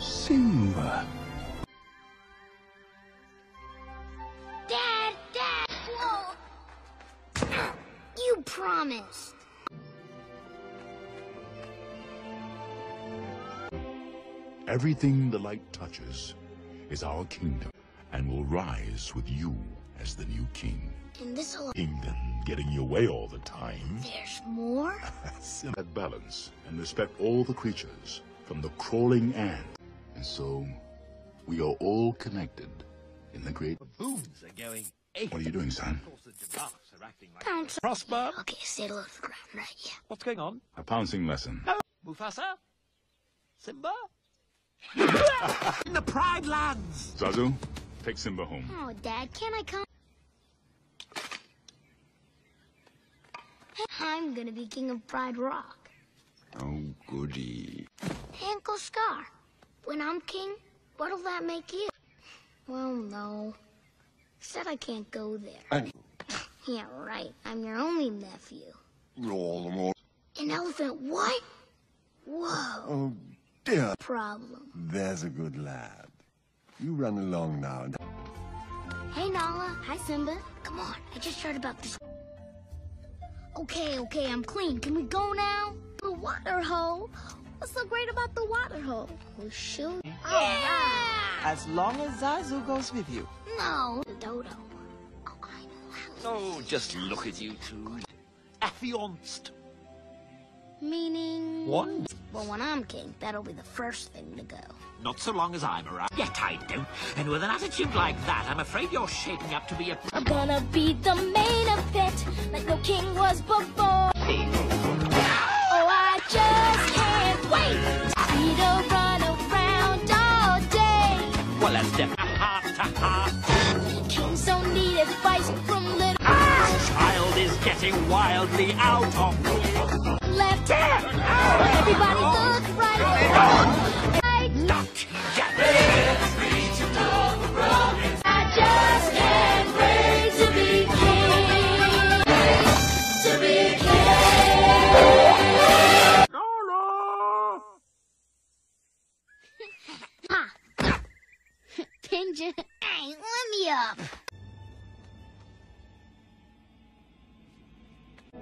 Simba. Dad, Dad, whoa. You promised. Everything the light touches is our kingdom and will rise with you as the new king. And this'll... Kingdom getting your way all the time. There's more? That balance and respect all the creatures from the crawling ant. And so we are all connected in the great... booms are going... What are you doing, son? Pounce. Prosper. Okay, stay low to the ground, right? Yeah. What's going on? A pouncing lesson. Mufasa? Simba? In the Pride Lands! Zazu, take Simba home. Oh, Dad, can I come? I'm gonna be king of Pride Rock. Oh, goody. Hey, Uncle Scar, when I'm king, what'll that make you? Well, no. Said I can't go there. And Yeah, right. I'm your only nephew. all the more. An elephant what? Whoa. Oh, dear. Problem. There's a good lad. You run along now. Hey, Nala. Hi, Simba. Come on. I just heard about this. Okay, okay, I'm clean. Can we go now? The water hole. What's so great about the water hole? We shoot. Yeah! As long as Zazu goes with you. No, Dodo. Oh, I know. Oh, just look at you two. Affianced. Meaning? What? Well, when I'm king, that'll be the first thing to go. Not so long as I'm around. Yet I don't. And with an attitude like that, I'm afraid you're shaping up to be a... I'm gonna be the main event, like no king was before. Oh, I just can't wait getting wildly out of left hand. Oh, everybody look right. Right. Not I just can't wait to be king. To be king. Ha! Hey, let me up.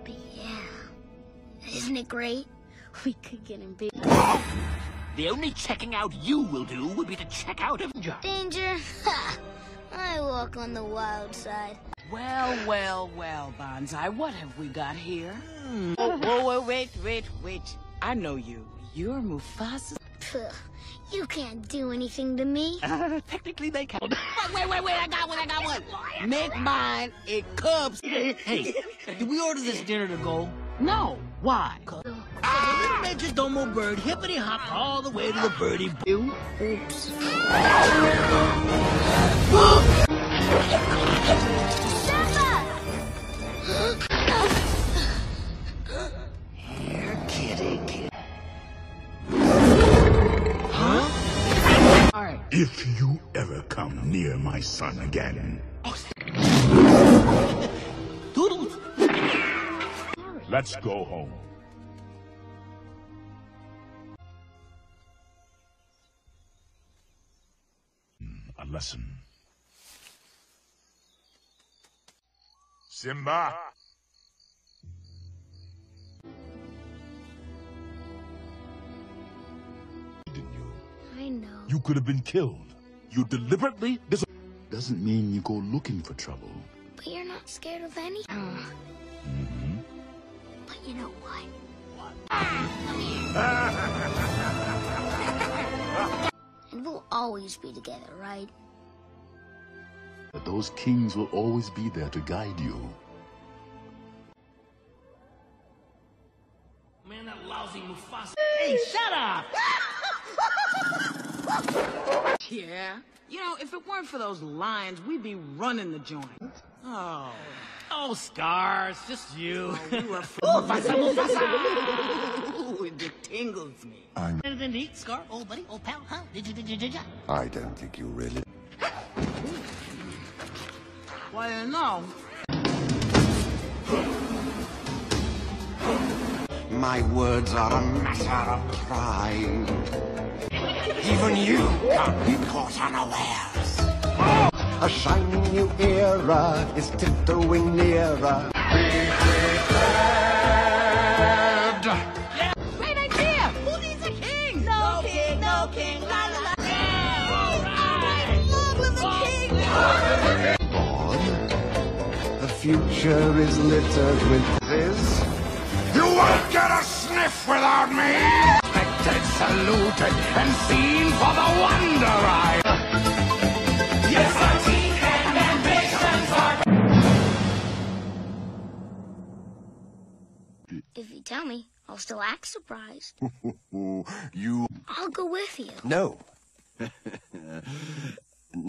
But yeah, isn't it great? We could get him big. The only checking out you will do would be to check out of John. Danger? Ha! I walk on the wild side. Well, well, well, Banzai, what have we got here? Hmm. Whoa, whoa, whoa, wait, wait, wait. I know you. You're Mufasa. Puh, you can't do anything to me. Uh, technically, they can. Wait, wait, wait, wait, I got one, I got one. Make mine a Cubs. Hey, did we order this dinner to go? No. Why? Cause the little Major Domo bird hippity hop all the way to the birdie boo. Oops. If you ever come near my son again, Doodles. let's go home. Hmm, A lesson. Simba! I know. You could have been killed. You deliberately dis- Doesn't mean you go looking for trouble. But you're not scared of any. Mm-hmm. But you know what? What? Ah, and we'll always be together, right? that those kings will always be there to guide you. Man, that lousy Mufasa. Hey, shut up! yeah? You know, if it weren't for those lions, we'd be running the joint. Oh. Oh, Scars, just you. Oh, we were oh, Mufasa, Mufasa! Ooh, it tingles me. I'm... Anything to eat, Scar? Old buddy? Old pal? Huh? Did you, did you, did you? I don't think you really... Well, no. My words are a matter of pride. Even you can't be caught unawares. A shining new era is tiptoeing nearer. Be prepared. Great idea! Who needs a king? No, king, no king, la la la. The future is littered with this. You won't get a sniff without me! Respected, saluted, and seen for the wonder ride! Yes, our teeth and ambitions are... If you tell me, I'll still act surprised. you... I'll go with you. No.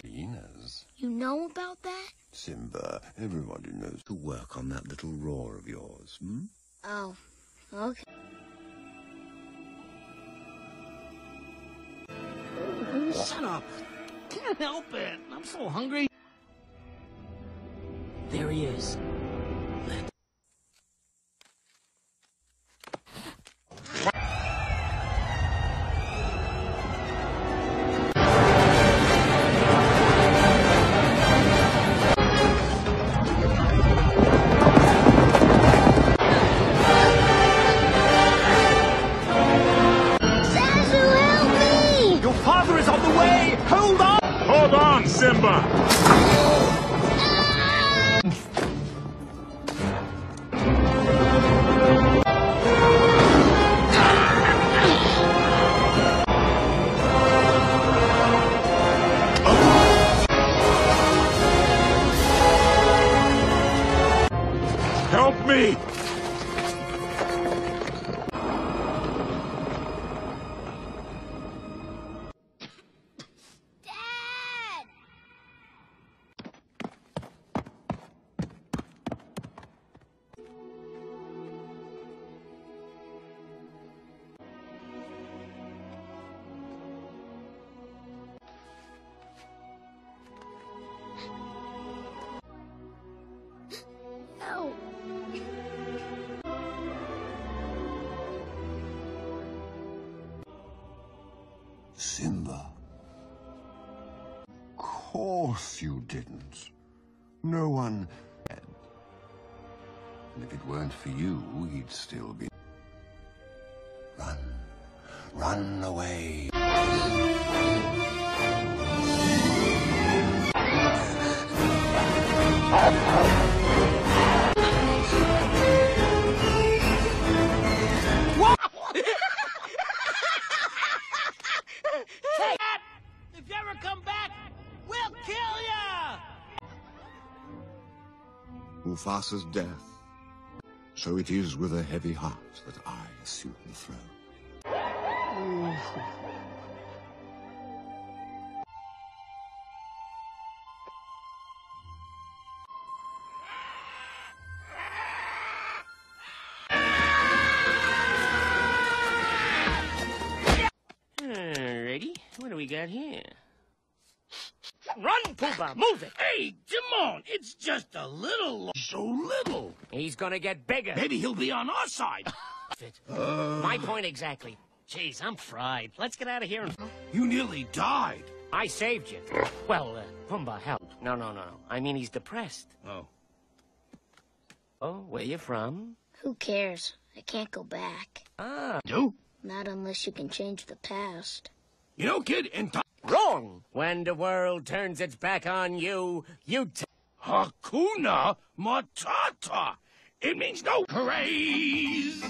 Hyenas. You know about that? Simba, everybody knows to work on that little roar of yours, hmm? Oh, okay. Help it. I'm so hungry. There he is. Course you didn't. No one... And if it weren't for you, he'd still be... Run. Run away. Mufasa's death. So it is with a heavy heart that I assume the throne. Alrighty, what do we got here? Run, Pumbaa, move it! Hey, Timon, it's just a little... So little. He's gonna get bigger. Maybe he'll be on our side. My point exactly. Jeez, I'm fried. Let's get out of here and... You nearly died. I saved you. Well, uh, Pumbaa helped. No, no, no, no. I mean, he's depressed. Oh. Oh, where you from? Who cares? I can't go back. Ah. Do? Not unless you can change the past. You know, kid, in time... Wrong! When the world turns its back on you, you t- Hakuna Matata. It means no praise.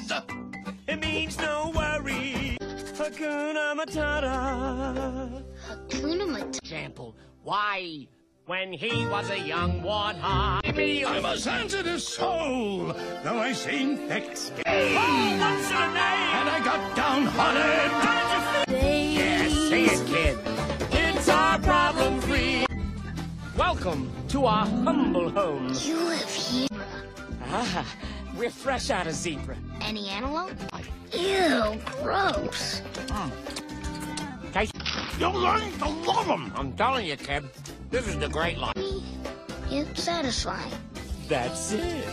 It means no worry. Hakuna Matata. Hakuna Matata. Example, why When he was a young warthog. I'm a sensitive soul, though I seem thick-skinned. Oh, what's your name? And I got downhearted. Yes, sing it, kid. Welcome to our humble home. You live here. Ah, we're fresh out of zebra. Any antelope? Ew, gross. Taste. You're learning to love them. I'm telling you, kid, this is the great life. It's satisfying. That's it.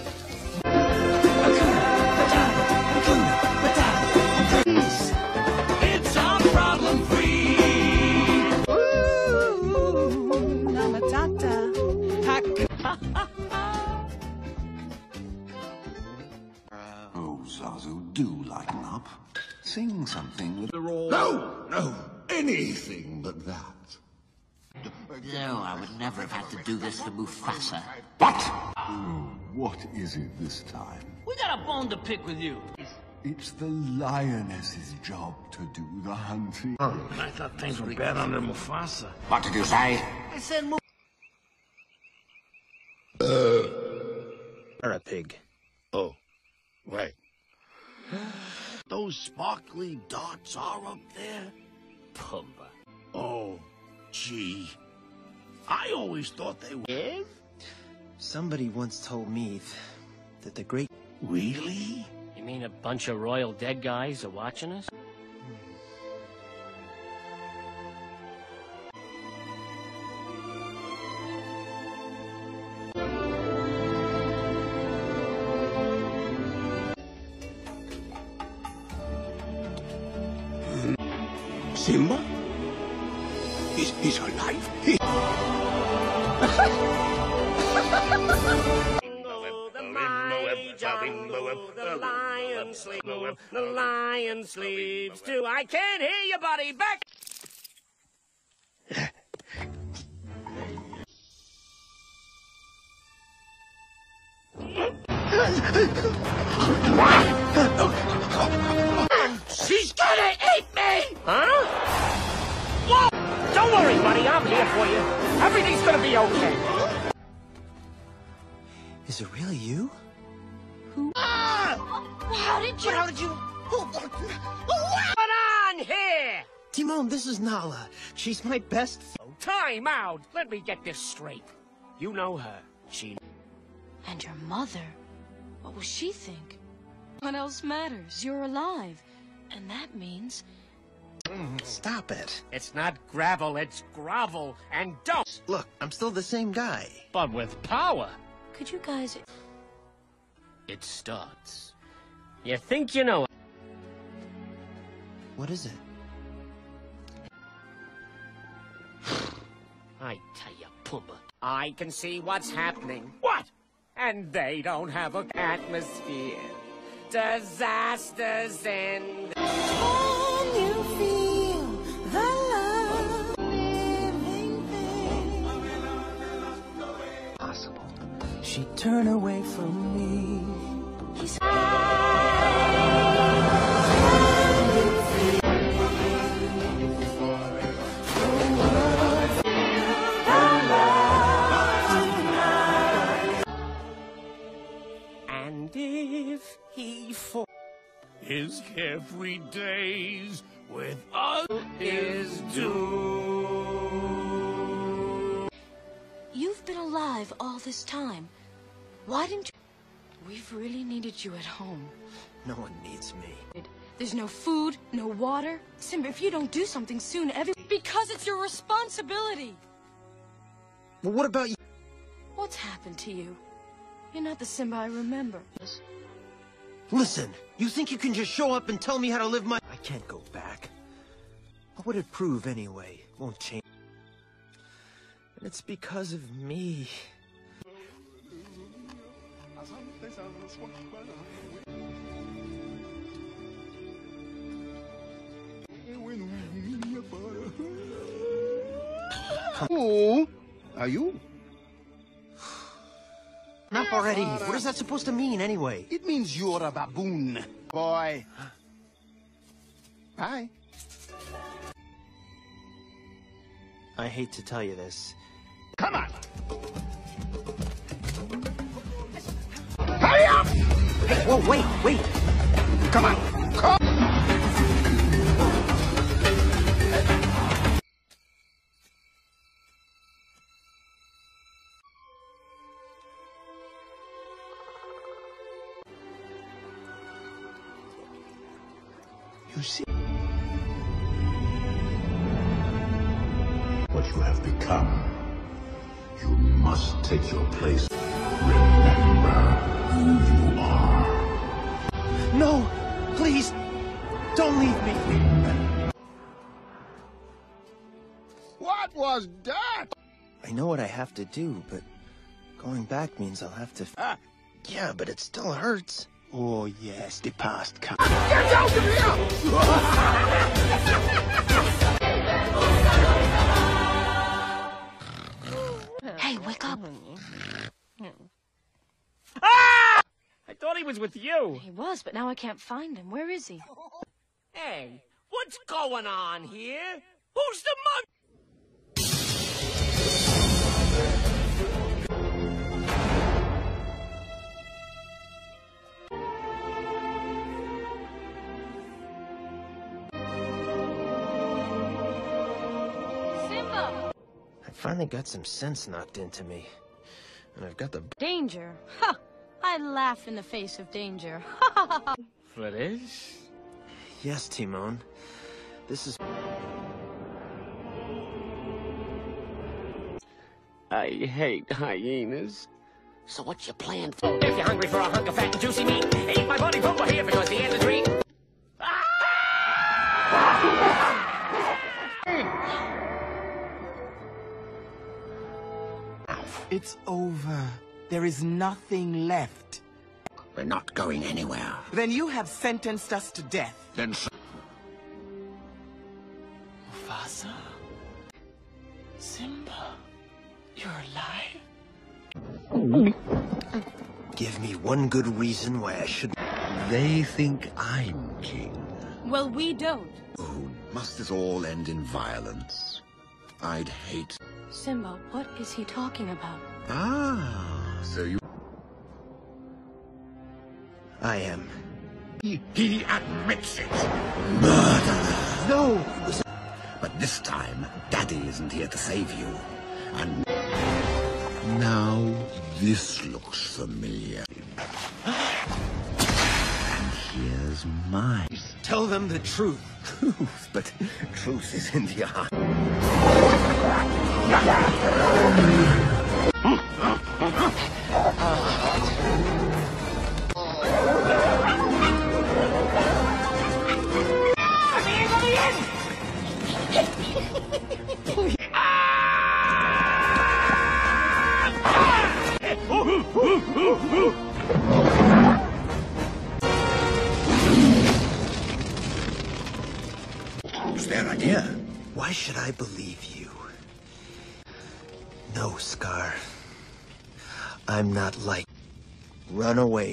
Sing something with the roll. No, no, anything but that. No, I would never have had to do this to Mufasa. What? What is it this time? We got a bone to pick with you. It's the lioness's job to do the hunting. Oh, I thought things were bad under Mufasa. What did you say? I said move. Or a pig. Oh, right. Those sparkly dots are up there? Pumbaa. Oh, gee. I always thought they were. Eh? Somebody once told me that the great. Really? You mean a bunch of royal dead guys are watching us? Sleeps, the lion sleeps too. I can't hear you, buddy. Back. She's gonna eat me! Huh? Whoa! Don't worry, buddy. I'm here for you. Everything's gonna be okay. Is it really you? How did you? How did you? Oh, oh, oh, what on here? Timon, this is Nala. She's my best. F- Time out. Let me get this straight. You know her. She. And your mother? What will she think? What else matters? You're alive. And that means mm, Stop it. It's not gravel. It's grovel. And don't. Look, I'm still the same guy. But with power. could you guys It starts. You think you know it. What is it? I tell you, Pumbaa, I can see what's happening. What? And they don't have an atmosphere. Disasters end. Can you feel the love? Possible. She'd turn away from me. And if he falls, His carefree days with us is doomed. You've been alive all this time. Why didn't you? We've really needed you at home. No one needs me. There's no food, no water. Simba, if you don't do something soon, every because it's your responsibility. Well, what about you? What's happened to you? You're not the Simba I remember. Listen, you think you can just show up and tell me how to live my. I can't go back. What would it prove anyway? Won't change. And it's because of me. Who are you? Enough already. What is that supposed to mean anyway? It means you're a baboon, boy. Bye. I hate to tell you this. Come on. Hurry up! Whoa, wait, wait. Come on. Come. You see what you have become. You must take your place. What was that? I know what I have to do, but going back means I'll have to. Ah. Yeah, but it still hurts. Oh, yes, the past comes. Get out of here! Hey, wake up. Ah! I thought he was with you. He was, but now I can't find him. Where is he? Hey, what's going on here? Who's the mon? Finally got some sense knocked into me. And I've got the. Danger. Ha! I laugh in the face of danger. Flores? Yes, Timon. This is. I hate hyenas. So what's your plan? If you're hungry for a hunk of fat and juicy meat, eat my body over here because the end is dream. It's over. There is nothing left. We're not going anywhere. Then you have sentenced us to death. Then so Mufasa. Simba. You're alive? Give me one good reason why I should. they think I'm king. Well, we don't. Oh, must this all end in violence? I'd hate. Simba, what is he talking about? Ah, so you. I am. He, he admits it. Murderer. No! It was. But this time, Daddy isn't here to save you. And now this looks familiar. and here's mine. Tell them the truth. Truth, but truth is in the eye. What's their idea? Why should I believe you? No, Scar. I'm not like. Run away,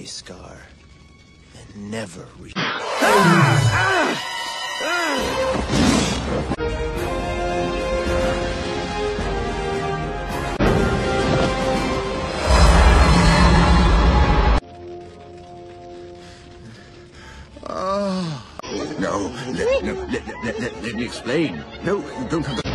Scar. And never re. Oh. No, let, no, let, let, let, let me explain. No, don't have.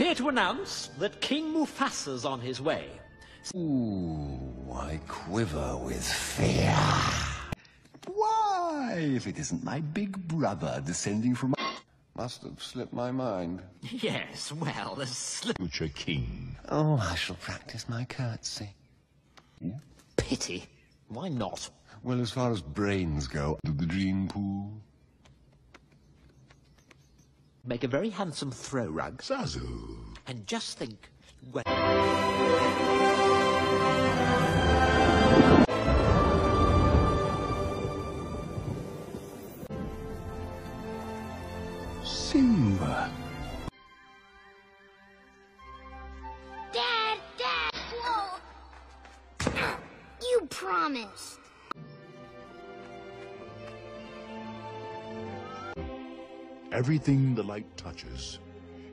Here to announce that King Mufasa's on his way. Ooh, I quiver with fear. Why, if it isn't my big brother descending from... Must have slipped my mind. Yes, well, the slip... Future king. Oh, I shall practice my curtsy. Pity. Why not? Well, as far as brains go, to the dream pool. Make a very handsome throw rug. Zazu. And just think... Everything the light touches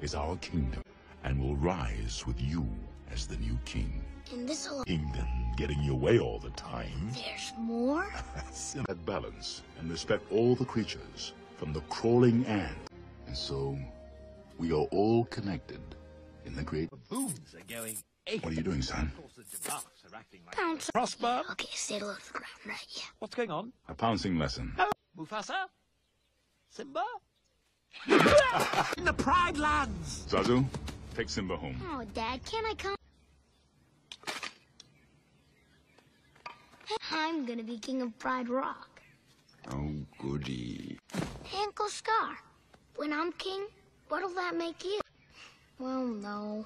is our kingdom and will rise with you as the new king. And this'll... Kingdom getting your way all the time. There's more? At balance and respect all the creatures from the crawling ant. And so we are all connected in the great... Booms are going... What are you doing, son? Pounce. Prosper. Okay, stay low to the ground, right? Yeah. What's going on? A pouncing lesson. Oh, Mufasa? Simba? In the Pride Lands! Zazu, take Simba home. Oh, Dad, can I come? I'm gonna be king of Pride Rock. Oh, goody. Uncle Scar, when I'm king, what'll that make you? Well, no.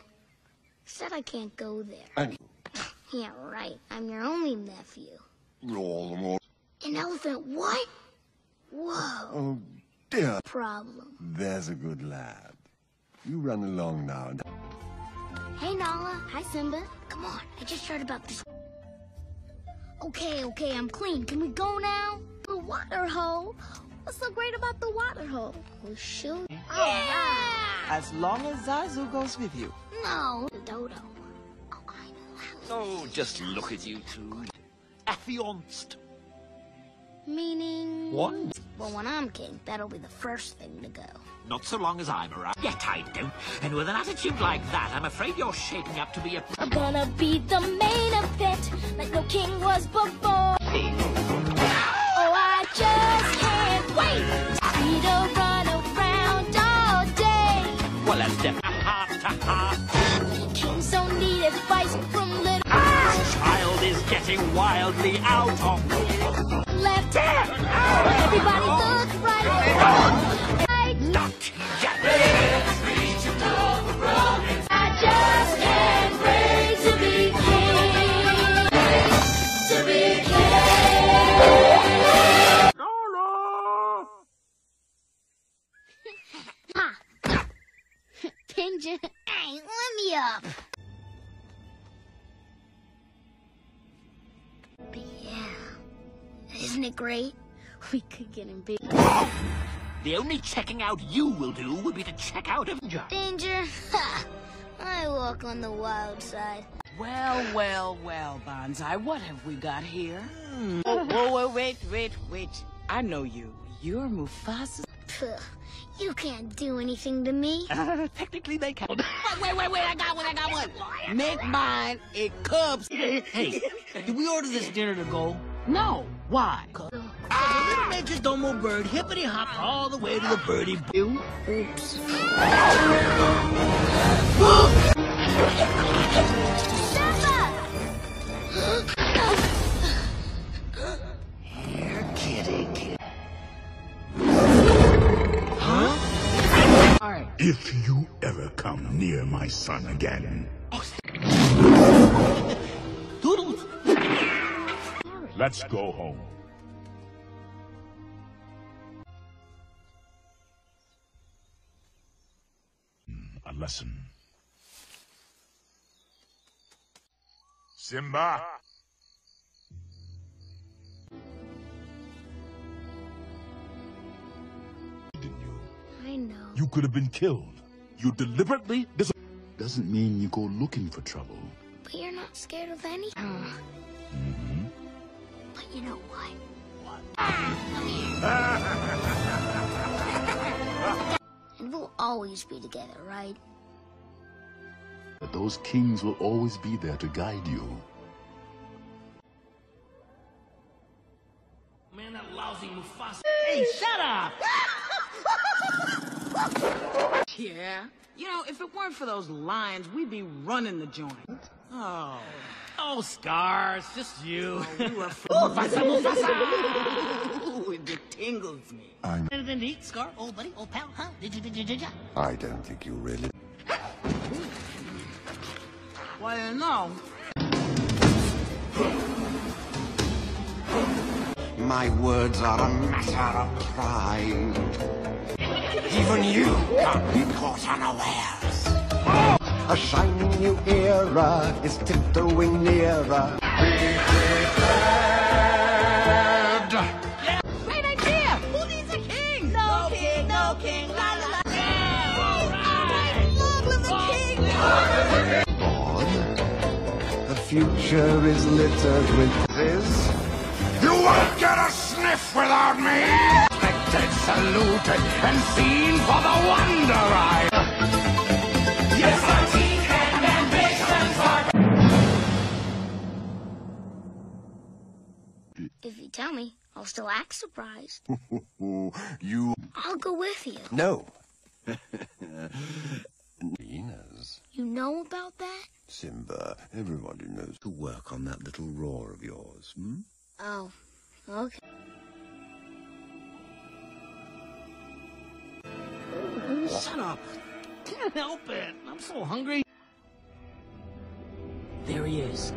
Said I can't go there. And Yeah, right. I'm your only nephew. all the more. An elephant what? Whoa. Oh, dear. Problem. There's a good lad. You run along now. Hey, Nala. Hi, Simba. Come on. I just heard about this. Okay, okay, I'm clean. Can we go now? The water hole. What's so great about the water hole? We'll shoot. Yeah! As long as Zazu goes with you. No, Dodo. Oh, I know. oh, just look at you two. Affianced. Meaning? What? Well, when I'm king, that'll be the first thing to go. Not so long as I'm around. Yet I don't. And with an attitude like that, I'm afraid you're shaping up to be a... I'm gonna be the main event, like no king was before. Oh, I just can't wait to see the run around all day. Well, that's definitely heart to heart. Kings don't need advice from little Ah! Child is getting wildly out of... Everybody look right. right. Not yet. I just can't wait to be king. To be king. Ha! Pigeon, hey, let me up. But yeah, isn't it great? We could get in big The only checking out you will do will be to check out of... danger. Ha! I walk on the wild side. Well, well, well, Banzai, what have we got here? Oh, whoa, whoa, wait, wait, wait. I know you. You're Mufasa. Pugh, you can't do anything to me. Technically, they can. Wait, wait, wait, I got one, I got one. Make mine a cubs. Hey, did we order this dinner to go? No. Why? Cause the little major domo bird hippity hop all the way to the birdie view. Oops. Here, kitty, kitty. All right. If you ever come near my son again, oh, let's go home. A lesson. Simba! Didn't you? I know. You could have been killed. You deliberately dis- Doesn't mean you go looking for trouble. But you're not scared of anything. Mm-hmm. But you know what? Ah, and we'll always be together, right? But those kings will always be there to guide you. Man, that lousy Mufasa. Hey, shut up! yeah? You know, if it weren't for those lions, we'd be running the joint. Oh. Oh, Scars, just you. Oh, you are Mufasa, Mufasa! it tingles me. I'm... Anything to eat, Scar? Old buddy? Old pal? Huh? Did you, did you, did you? I don't think you really... Well, no. My words are a matter of pride. Even you can't be caught unawares. A shiny new era is tiptoeing nearer. Be prepared! Great idea! Who needs a king? No, king, no king, la la la. Yeah, all right! Long live the king! The future is littered with this. You won't get a sniff without me! Respected, saluted, and seen for the wonder I... Yes, our teeth and ambitions are... If you tell me, I'll still act surprised. you... I'll go with you. No. Hyenas. You know about that? Simba, everybody knows to work on that little roar of yours, hmm? Oh, okay. Shut up. Can't help it. I'm so hungry. There he is.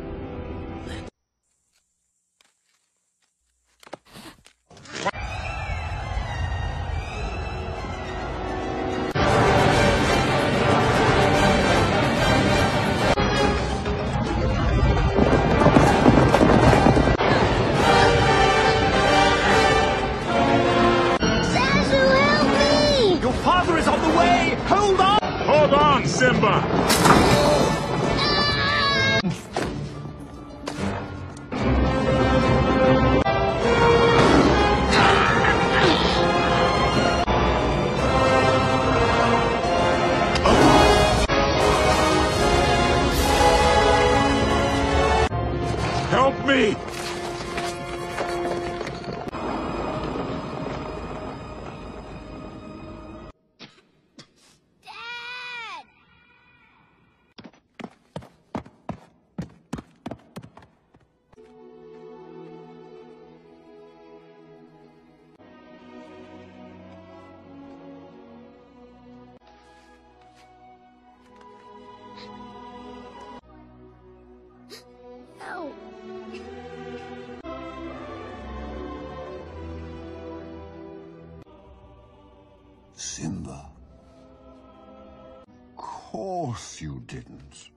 Course you didn't.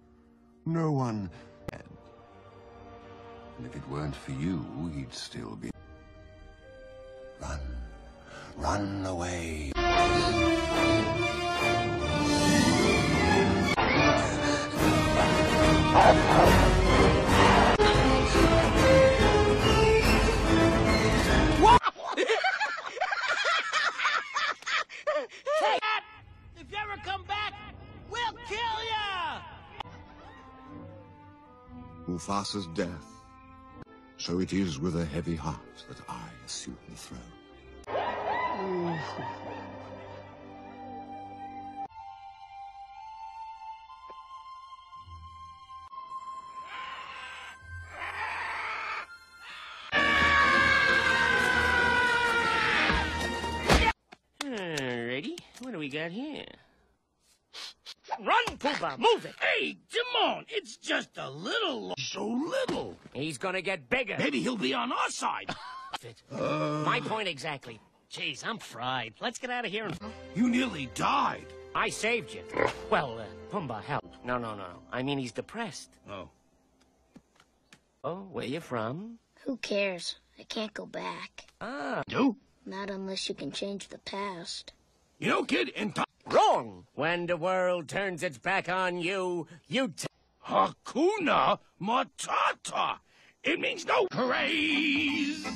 No one... And if it weren't for you, he'd still be... Run. Run away. Mufasa's death. So it is with a heavy heart that I assume the throne. Alrighty, what do we got here? Run, Pumbaa, move it! Hey, Timon, it's just a little... So little. He's gonna get bigger. Maybe he'll be on our side. My point exactly. Jeez, I'm fried. Let's get out of here and... You nearly died. I saved you. Well, uh, Pumbaa helped. No, no, no, no. I mean, he's depressed. Oh. Oh, where you from? Who cares? I can't go back. Ah. No? Not unless you can change the past. You know, kid, in time... Wrong! When the world turns its back on you, you t- Hakuna Matata. It means no praise.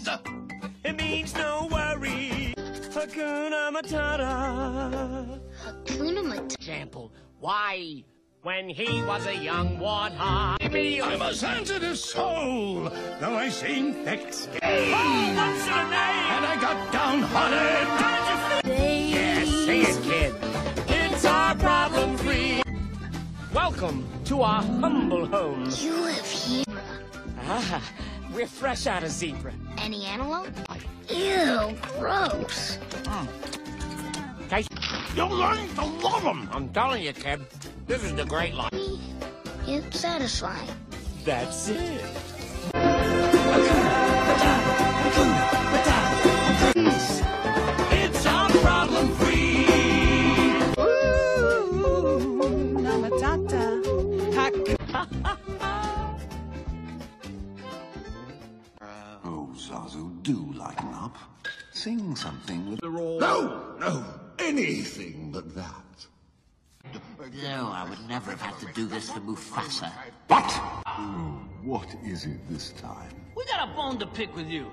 It means no worry. Hakuna Matata. Hakuna Matata. Example, why when he was a young warthog. I'm a sensitive soul, though I seem thick-skinned. Oh, what's your name? And I got downhearted. Welcome to our humble home. You live here. Ah, we're fresh out of zebra. Any antelope? Ew, gross. Okay. You're learning to love them. I'm telling you, kid, this is the great life. It's satisfying. That's it. Do lighten up. Sing something with... the roar. No, no, anything but that. No, I would never have had to do this for Mufasa. What? What is it this time? We got a bone to pick with you.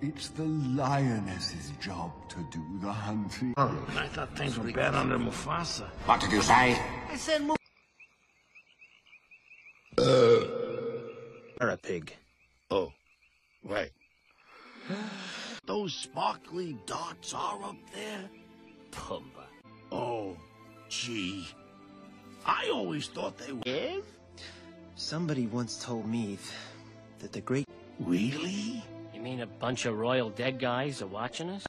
It's the lioness's job to do the hunting. Oh, I thought things were bad under Mufasa. What did you say? I said move. Or a pig. Oh, right. Those sparkly dots are up there? Pumbaa. Oh, gee. I always thought they were. Somebody once told me that the great Really? You mean a bunch of royal dead guys are watching us?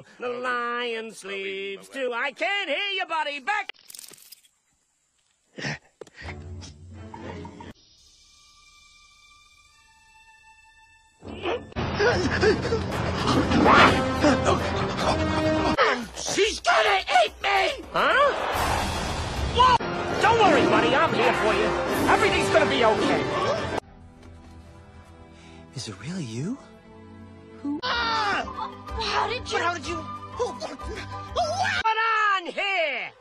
Sleeps, the lion sleeps too. I can't hear you, buddy. Back. She's gonna eat me! Huh? Whoa! Don't worry, buddy. I'm here for you. Everything's gonna be okay. Is it really you? Ah! How did you? But how did you? What on here?